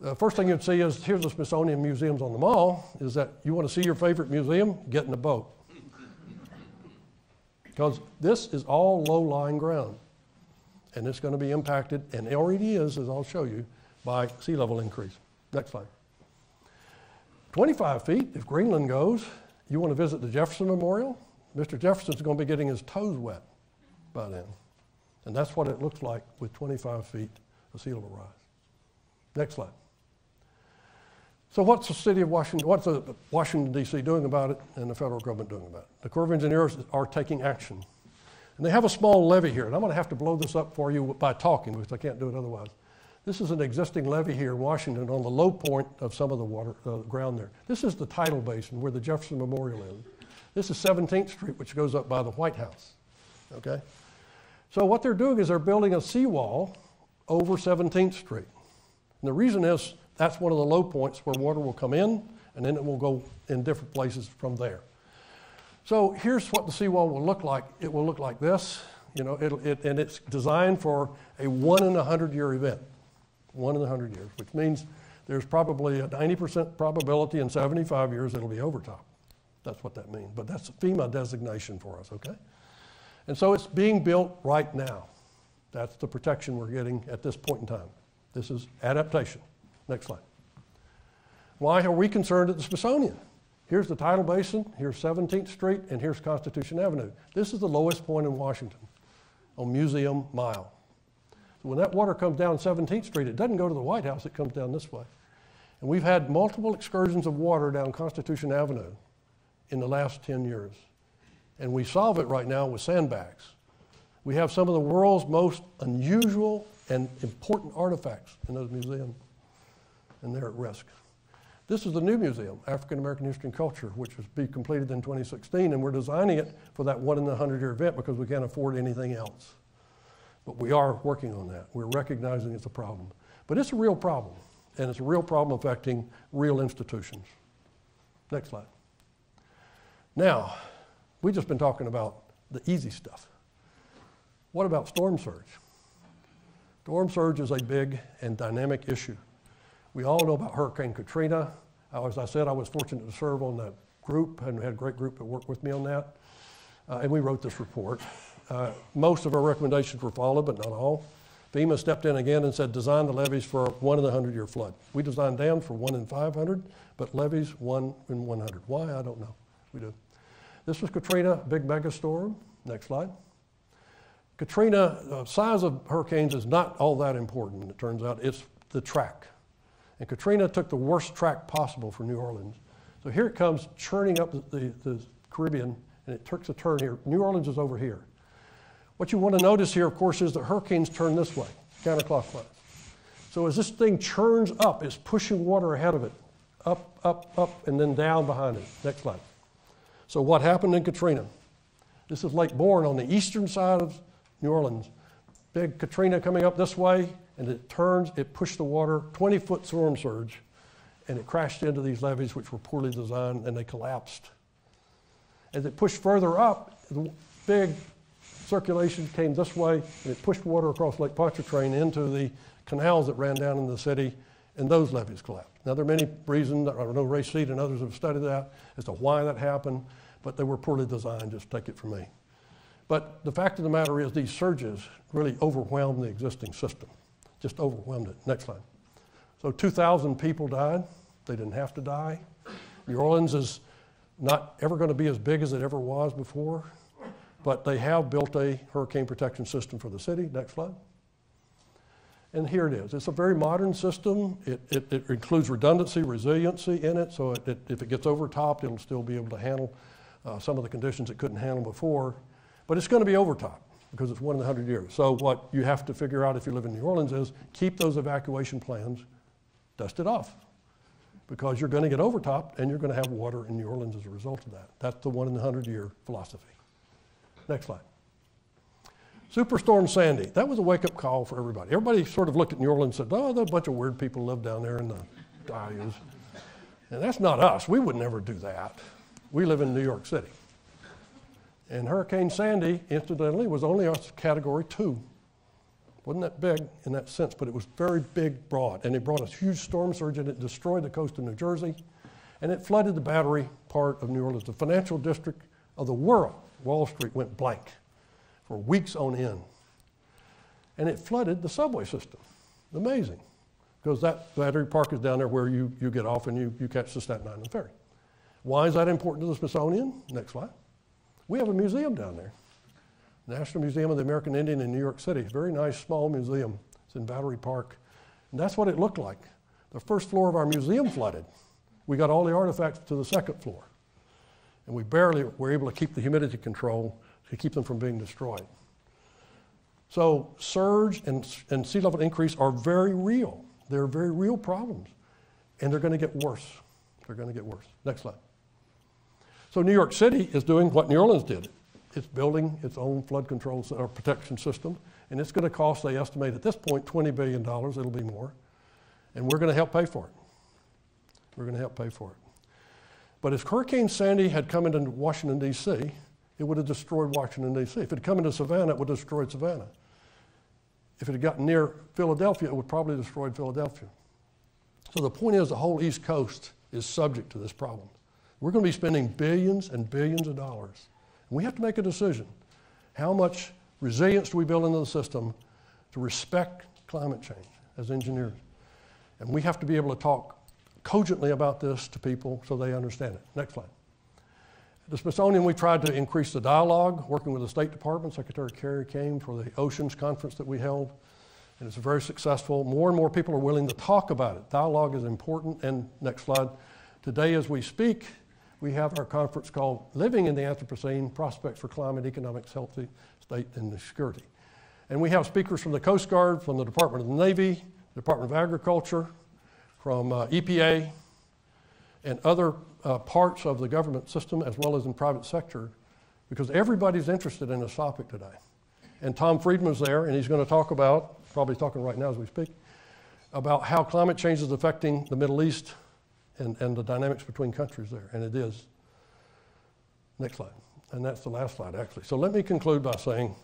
The first thing you'd see is here's the Smithsonian Museums on the mall. Is that you want to see your favorite museum? Get in a boat. Because this is all low lying ground. And it's going to be impacted, and it already is, as I'll show you, by sea level increase. Next slide. 25 feet, if Greenland goes, you want to visit the Jefferson Memorial? Mr. Jefferson's going to be getting his toes wet by then. And that's what it looks like with 25 feet of sea level rise. Next slide. So what's the city of Washington, what's the Washington D.C. doing about it and the federal government doing about it? The Corps of Engineers are taking action. And they have a small levee here, and I'm going to have to blow this up for you by talking because I can't do it otherwise. This is an existing levee here in Washington on the low point of some of the water uh, ground there. This is the tidal basin where the Jefferson Memorial is. This is 17th Street, which goes up by the White House. Okay? So what they're doing is they're building a seawall over 17th Street. And the reason is that's one of the low points where water will come in and then it will go in different places from there. So here's what the seawall will look like. It will look like this, you know, it, and it's designed for a one in a hundred year event, one in a hundred years, which means there's probably a 90% probability in 75 years it'll be overtop. That's what that means. But that's FEMA designation for us, okay? And so it's being built right now. That's the protection we're getting at this point in time. This is adaptation. Next slide. Why are we concerned at the Smithsonian? Here's the tidal basin, here's 17th Street, and here's Constitution Avenue. This is the lowest point in Washington on Museum Mile. So when that water comes down 17th Street, it doesn't go to the White House, it comes down this way. And we've had multiple excursions of water down Constitution Avenue in the last 10 years. And we solve it right now with sandbags. We have some of the world's most unusual and important artifacts in those museums, and they're at risk. This is the new museum, African American History and Culture, which will be completed in 2016, and we're designing it for that one in a hundred year event because we can't afford anything else. But we are working on that. We're recognizing it's a problem. But it's a real problem, and it's a real problem affecting real institutions. Next slide. Now, we've just been talking about the easy stuff. What about storm surge? Storm surge is a big and dynamic issue. We all know about Hurricane Katrina. As I said, I was fortunate to serve on that group and had a great group that worked with me on that. Uh, and we wrote this report. Uh, most of our recommendations were followed, but not all. FEMA stepped in again and said, design the levees for one in a hundred year flood. We designed dams for one in 500, but levees one in 100. Why? I don't know. We do. This was Katrina, big megastorm. Next slide. Katrina, size of hurricanes is not all that important, it turns out. It's the track. And Katrina took the worst track possible for New Orleans. So here it comes churning up the, the, the Caribbean, and it takes a turn here. New Orleans is over here. What you want to notice here, of course, is that hurricanes turn this way, counterclockwise. So as this thing churns up, it's pushing water ahead of it, up, up, up, and then down behind it. Next slide. So, what happened in Katrina? This is Lake Borgne on the eastern side of New Orleans. Big Katrina coming up this way, and it turns, it pushed the water, 20 foot storm surge, and it crashed into these levees, which were poorly designed, and they collapsed. As it pushed further up, the big circulation came this way, and it pushed water across Lake Pontchartrain into the canals that ran down into the city, and those levees collapsed. Now, there are many reasons. I know Ray Seed and others have studied that as to why that happened, but they were poorly designed, just take it from me. But the fact of the matter is, these surges really overwhelmed the existing system, just overwhelmed it. Next slide. So 2,000 people died. They didn't have to die. New Orleans is not ever going to be as big as it ever was before, but they have built a hurricane protection system for the city. Next slide. And here it is. It's a very modern system. It, it, it includes redundancy, resiliency in it, so it, if it gets overtopped, it'll still be able to handle uh, some of the conditions it couldn't handle before. But it's going to be overtopped because it's one in a hundred years. So what you have to figure out if you live in New Orleans is keep those evacuation plans dusted off because you're going to get overtopped and you're going to have water in New Orleans as a result of that. That's the one in a hundred year philosophy. Next slide. Superstorm Sandy. That was a wake up call for everybody. Everybody sort of looked at New Orleans and said, oh, there's a bunch of weird people live down there in the bayous. And that's not us. We would never do that. We live in New York City. And Hurricane Sandy, incidentally, was only a category two. Wasn't that big in that sense, but it was very big, broad. And it brought a huge storm surge and it destroyed the coast of New Jersey. And it flooded the battery part of New Orleans, the financial district of the world. Wall Street went blank for weeks on end. And it flooded the subway system. Amazing. Because that battery park is down there where you, you get off and you, you catch the Staten Island Ferry. Why is that important to the Smithsonian? Next slide. We have a museum down there. National Museum of the American Indian in New York City. Very nice small museum. It's in Battery Park. And that's what it looked like. The first floor of our museum flooded. We got all the artifacts to the second floor. And we barely were able to keep the humidity control to keep them from being destroyed. So surge and, and sea level increase are very real. They're very real problems. And they're going to get worse. They're going to get worse. Next slide. So New York City is doing what New Orleans did. It's building its own flood control or protection system, and it's going to cost, they estimate at this point, $20 billion. It'll be more. And we're going to help pay for it. We're going to help pay for it. But if Hurricane Sandy had come into Washington, D.C., it would have destroyed Washington, D.C. If it had come into Savannah, it would have destroyed Savannah. If it had gotten near Philadelphia, it would probably have destroyed Philadelphia. So the point is, the whole East Coast is subject to this problem. We're going to be spending billions and billions of dollars. And we have to make a decision. How much resilience do we build into the system to respect climate change as engineers? And we have to be able to talk cogently about this to people so they understand it. Next slide. The Smithsonian, we tried to increase the dialogue, working with the State Department. Secretary Kerry came for the Oceans Conference that we held, and it's very successful. More and more people are willing to talk about it. Dialogue is important. And next slide. Today, as we speak, we have our conference called Living in the Anthropocene Prospects for Climate, Economics, Healthy State, and Security. And we have speakers from the Coast Guard, from the Department of the Navy, Department of Agriculture, from uh, EPA, and other uh, parts of the government system as well as in private sector because everybody's interested in this topic today. And Tom Friedman's there, and he's going to talk about, probably talking right now as we speak, about how climate change is affecting the Middle East and, and the dynamics between countries there, and it is. Next slide. And that's the last slide, actually. So let me conclude by saying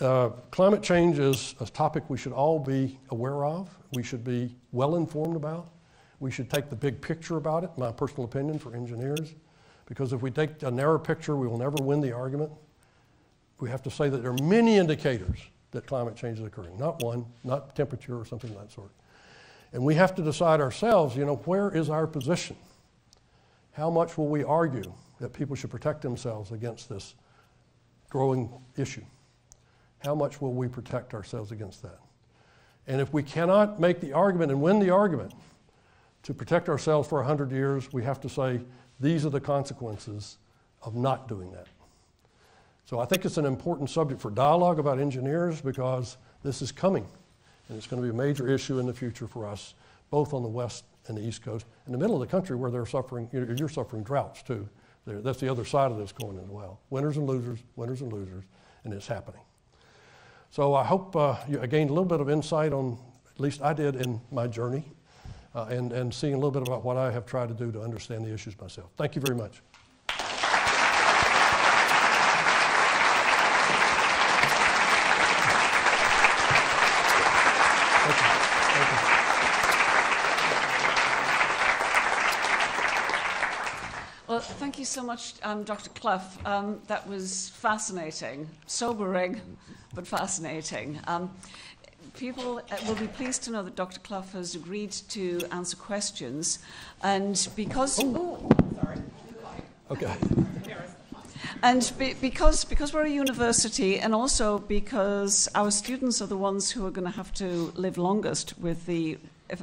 uh, climate change is a topic we should all be aware of, we should be well informed about. We should take the big picture about it, my personal opinion for engineers, because if we take a narrow picture, we will never win the argument. We have to say that there are many indicators that climate change is occurring, not one, not temperature or something of that sort. And we have to decide ourselves, you know, where is our position? How much will we argue that people should protect themselves against this growing issue? How much will we protect ourselves against that? And if we cannot make the argument and win the argument, to protect ourselves for 100 years, we have to say these are the consequences of not doing that. So I think it's an important subject for dialogue about engineers because this is coming. And it's going to be a major issue in the future for us, both on the West and the East Coast. In the middle of the country where they're suffering, you're suffering droughts too. That's the other side of this coin as well. Winners and losers, winners and losers, and it's happening. So I hope uh, I gained a little bit of insight on, at least I did in my journey uh, and, and seeing a little bit about what I have tried to do to understand the issues myself. Thank you very much. Well, thank you so much, um, Dr. Clough. Um, that was fascinating, sobering, but fascinating. Um, people uh, will be pleased to know that Dr. Clough has agreed to answer questions, and because. Oh, sorry. Okay. And be, because, because we're a university, and also because our students are the ones who are going to have to live longest with the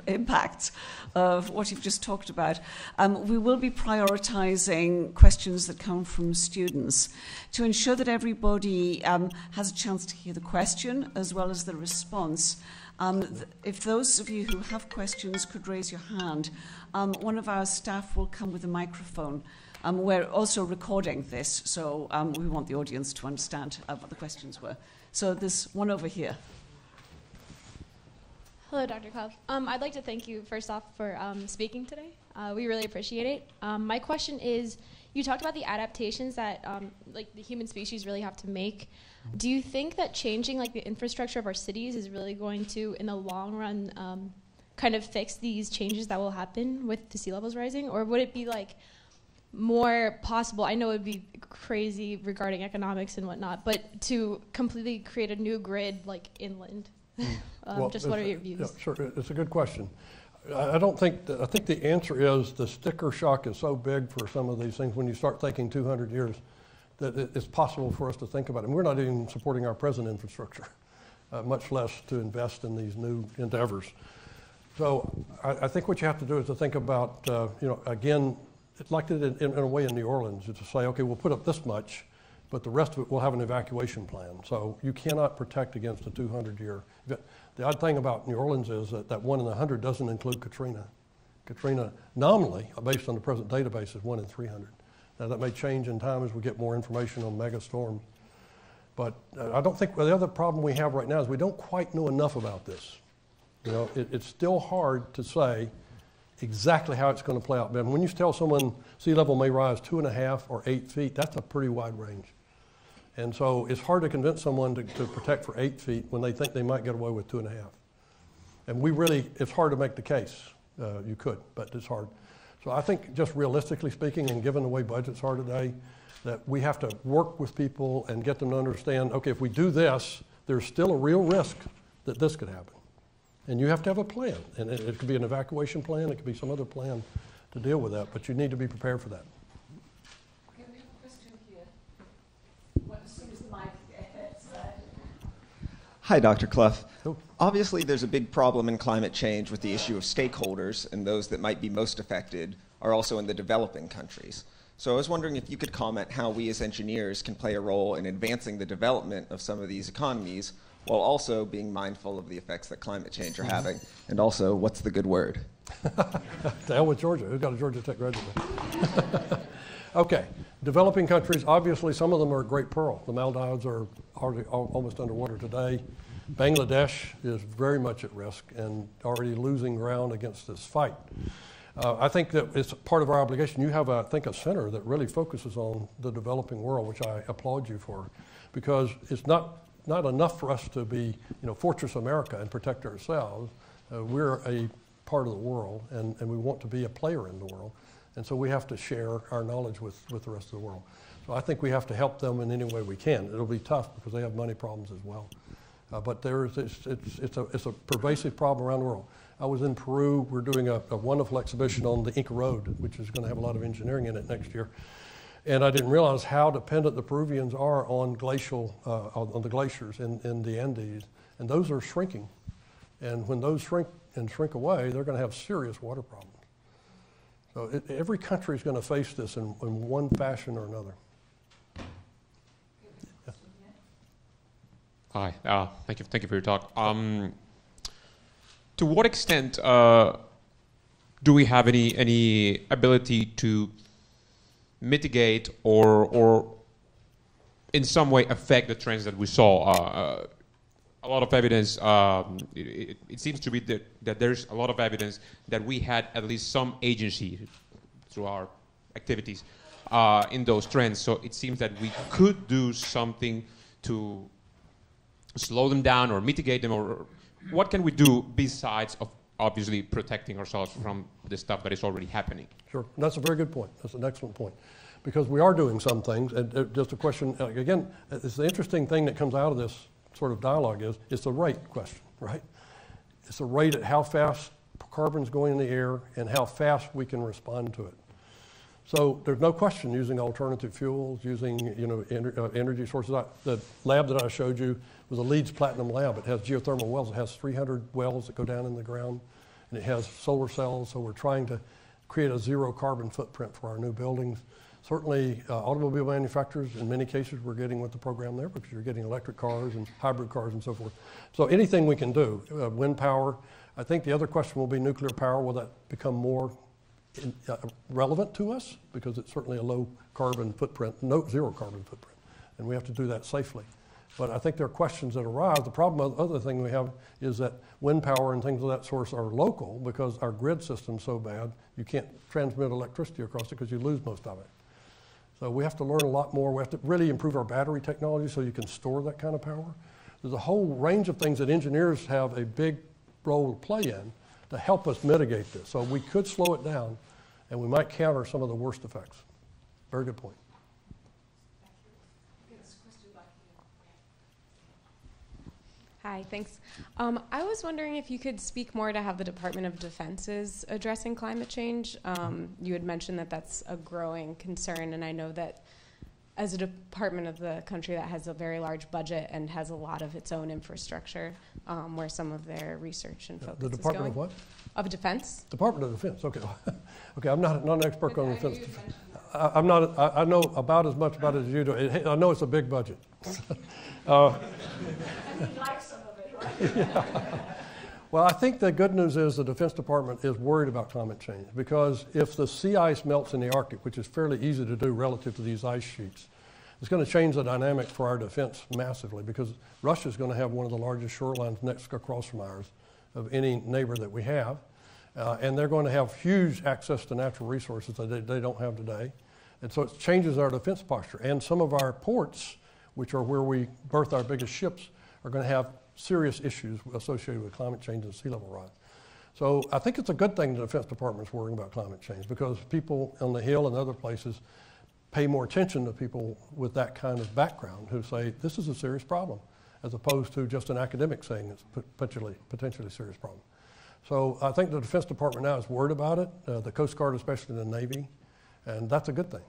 impact of what you've just talked about, um, we will be prioritising questions that come from students to ensure that everybody um, has a chance to hear the question as well as the response. Um, th- if those of you who have questions could raise your hand, um, one of our staff will come with a microphone. Um, we're also recording this, so um, we want the audience to understand uh, what the questions were. So there's one over here. Hello, Dr. Clough. Um, I'd like to thank you first off for um, speaking today. Uh, we really appreciate it. Um, my question is, you talked about the adaptations that um, like the human species really have to make. Do you think that changing like the infrastructure of our cities is really going to, in the long run, kind of fix these changes that will happen with the sea levels rising, or would it be like more possible? I know it would be crazy regarding economics and whatnot, but to completely create a new grid like inland. um, Well, just what are your views? yeah, Sure, it's a good question. I I don't think, that- I think the answer is the sticker shock is so big for some of these things when you start thinking 200 years that it's possible for us to think about it. And we're not even supporting our present infrastructure, uh, much less to invest in these new endeavors. So I, I think what you have to do is to think about, uh, you know, again, it's like it in, in a way in New Orleans, to say, okay, we'll put up this much, but the rest of it, we'll have an evacuation plan. So you cannot protect against a 200-year. The odd thing about New Orleans is that that one in a 100 doesn't include Katrina. Katrina nominally, based on the present database, is one in 300. Now, that may change in time as we get more information on mega storms. But uh, I don't think, well, the other problem we have right now is we don't quite know enough about this. You know, it, it's still hard to say exactly how it's going to play out. But when you tell someone sea level may rise two and a half or eight feet, that's a pretty wide range. And so it's hard to convince someone to, to protect for eight feet when they think they might get away with two and a half. And we really, it's hard to make the case. Uh, you could, but it's hard. So I think just realistically speaking, and given the way budgets are today, that we have to work with people and get them to understand, okay, if we do this, there's still a real risk that this could happen. And you have to have a plan. And it, it could be an evacuation plan, it could be some other plan to deal with that, but you need to be prepared for that. Okay, we have a question here. What, as soon as the mic gets there. Hi, Dr. Clough. Cool. Obviously, there's a big problem in climate change with the issue of stakeholders, and those that might be most affected are also in the developing countries. So I was wondering if you could comment how we as engineers can play a role in advancing the development of some of these economies while also being mindful of the effects that climate change are having. And also, what's the good word? To hell with Georgia. Who's got a Georgia Tech graduate? okay, developing countries, obviously some of them are a great pearl. The Maldives are hardly, al- almost underwater today. Bangladesh is very much at risk and already losing ground against this fight. Uh, I think that it's part of our obligation. You have, a, I think, a center that really focuses on the developing world, which I applaud you for, because it's not not enough for us to be, you know, Fortress America and protect ourselves. Uh, we're a part of the world, and, and we want to be a player in the world. And so we have to share our knowledge with, with the rest of the world. So I think we have to help them in any way we can. It'll be tough because they have money problems as well. Uh, but there is, it's, it's, it's, a, it's a pervasive problem around the world. I was in Peru. We're doing a, a wonderful exhibition on the Inca Road, which is going to have a lot of engineering in it next year. And I didn't realize how dependent the Peruvians are on glacial, uh, on, the glaciers in, in the Andes. And those are shrinking. And when those shrink and shrink away, they're going to have serious water problems. So it, every country is going to face this in, in one fashion or another. Hi, uh, thank you, thank you for your talk. Um, to what extent uh, do we have any any ability to mitigate or or in some way affect the trends that we saw? Uh, uh, a lot of evidence. Um, it, it, it seems to be that, that there's a lot of evidence that we had at least some agency through our activities uh, in those trends. So it seems that we could do something to slow them down or mitigate them or what can we do besides of obviously protecting ourselves from the stuff that is already happening. Sure, that's a very good point. That's an excellent point. Because we are doing some things, and uh, just a question, uh, again, uh, it's the interesting thing that comes out of this sort of dialogue is, it's the rate question, right? It's the rate at how fast carbon's going in the air and how fast we can respond to it. So there's no question using alternative fuels, using you know uh, energy sources. I, the lab that I showed you was a Leeds Platinum lab. It has geothermal wells. It has 300 wells that go down in the ground, and it has solar cells. So we're trying to create a zero carbon footprint for our new buildings. Certainly, uh, automobile manufacturers, in many cases, we're getting with the program there because you're getting electric cars and hybrid cars and so forth. So anything we can do, uh, wind power. I think the other question will be nuclear power. Will that become more in, uh, relevant to us because it's certainly a low carbon footprint, no zero carbon footprint, and we have to do that safely. But I think there are questions that arise. The problem, other thing we have is that wind power and things of that source are local because our grid system's so bad you can't transmit electricity across it because you lose most of it. So we have to learn a lot more. We have to really improve our battery technology so you can store that kind of power. There's a whole range of things that engineers have a big role to play in to help us mitigate this. So we could slow it down and we might counter some of the worst effects. Very good point. Hi, thanks. Um, I was wondering if you could speak more to how the Department of Defense is addressing climate change. Um, you had mentioned that that's a growing concern, and I know that as a department of the country that has a very large budget and has a lot of its own infrastructure, um, where some of their research and focus is. The is Department going. of what? Of Defense. Department of Defense. Okay. okay, I'm not, not an expert on defense. I, I'm not, I, I know about as much about it as you do. It, I know it's a big budget. Uh, Well, I think the good news is the Defense Department is worried about climate change because if the sea ice melts in the Arctic, which is fairly easy to do relative to these ice sheets, it's going to change the dynamic for our defense massively because Russia is going to have one of the largest shorelines next across from ours of any neighbor that we have. Uh, and they're going to have huge access to natural resources that they, they don't have today. And so it changes our defense posture. And some of our ports, which are where we berth our biggest ships, are going to have serious issues associated with climate change and sea level rise. So I think it's a good thing the Defense Department is worrying about climate change because people on the Hill and other places pay more attention to people with that kind of background who say this is a serious problem, as opposed to just an academic saying it's potentially potentially serious problem. So I think the Defense Department now is worried about it. Uh, the Coast Guard, especially the Navy, and that's a good thing.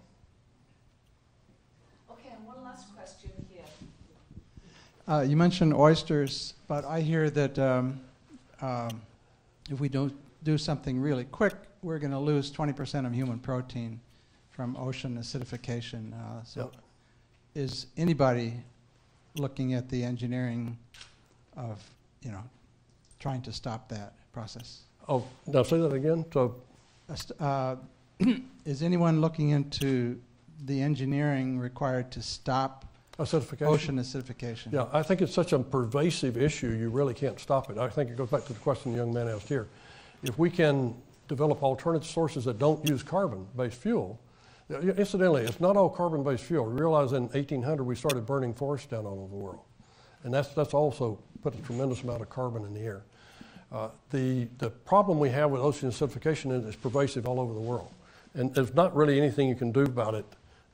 Okay, and one last question here. Uh, you mentioned oysters, but I hear that um, um, if we don't do something really quick, we're going to lose 20% of human protein from ocean acidification. Uh, so, Yep. is anybody looking at the engineering of, you know, trying to stop that process? Oh, now say that again. So Uh, st- uh, is anyone looking into the engineering required to stop acidification. ocean acidification? Yeah, I think it's such a pervasive issue, you really can't stop it. I think it goes back to the question the young man asked here. If we can develop alternative sources that don't use carbon-based fuel, uh, incidentally, it's not all carbon-based fuel. We realize in 1800 we started burning forests down all over the world, and that's that's also put a tremendous amount of carbon in the air. Uh, the the problem we have with ocean acidification is it's pervasive all over the world, and there's not really anything you can do about it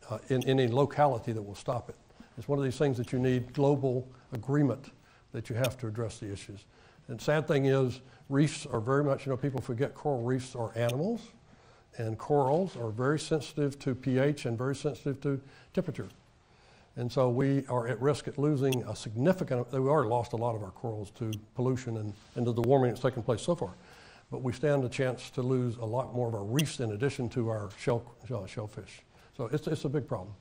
uh, in any locality that will stop it. It's one of these things that you need global agreement that you have to address the issues. And sad thing is, reefs are very much, you know, people forget coral reefs are animals, and corals are very sensitive to pH and very sensitive to temperature. And so we are at risk at losing a significant, we already lost a lot of our corals to pollution and, and to the warming that's taken place so far. But we stand a chance to lose a lot more of our reefs in addition to our shell, shell, shellfish. So it's, it's a big problem.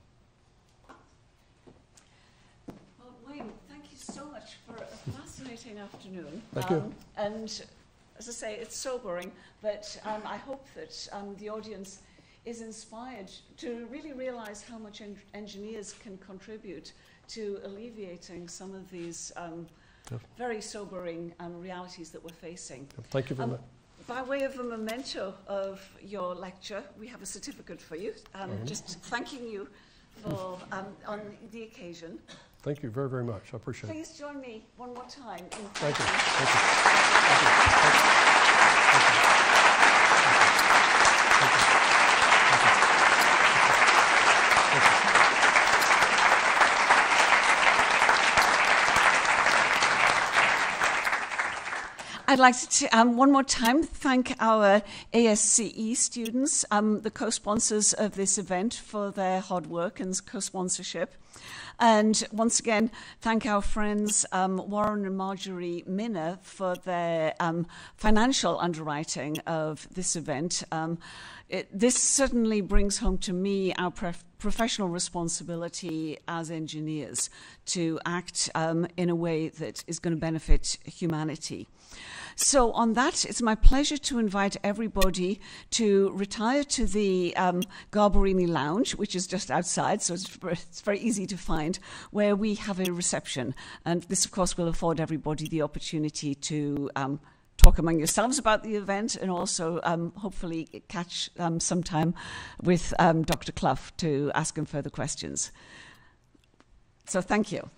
Well, Wayne, thank you so much for a fascinating afternoon. Thank you. Um, and as I say, it's sobering, but um, I hope that um, the audience is inspired to really realize how much en- engineers can contribute to alleviating some of these um, Yes. very sobering um, realities that we're facing. Thank you very Um, much. By way of a memento of your lecture, we have a certificate for you, um, Mhm. just thanking you for um, on the occasion. Thank you very, very much. I appreciate it. Please join me one more time in Thank you. Thank you. Thank you. Thank you. I'd like to, um, one more time, thank our ASCE students, um, the co sponsors of this event, for their hard work and co sponsorship. And once again, thank our friends um, Warren and Marjorie Minner for their um, financial underwriting of this event. It, this certainly brings home to me our professional responsibility as engineers to act um, in a way that is going to benefit humanity. So, on that, it's my pleasure to invite everybody to retire to the um, Garbarini Lounge, which is just outside, so it's, it's very easy to find, where we have a reception. And this, of course, will afford everybody the opportunity to. Um, talk among yourselves about the event and also um, hopefully catch um, some time with um, Dr. Clough to ask him further questions. So, thank you.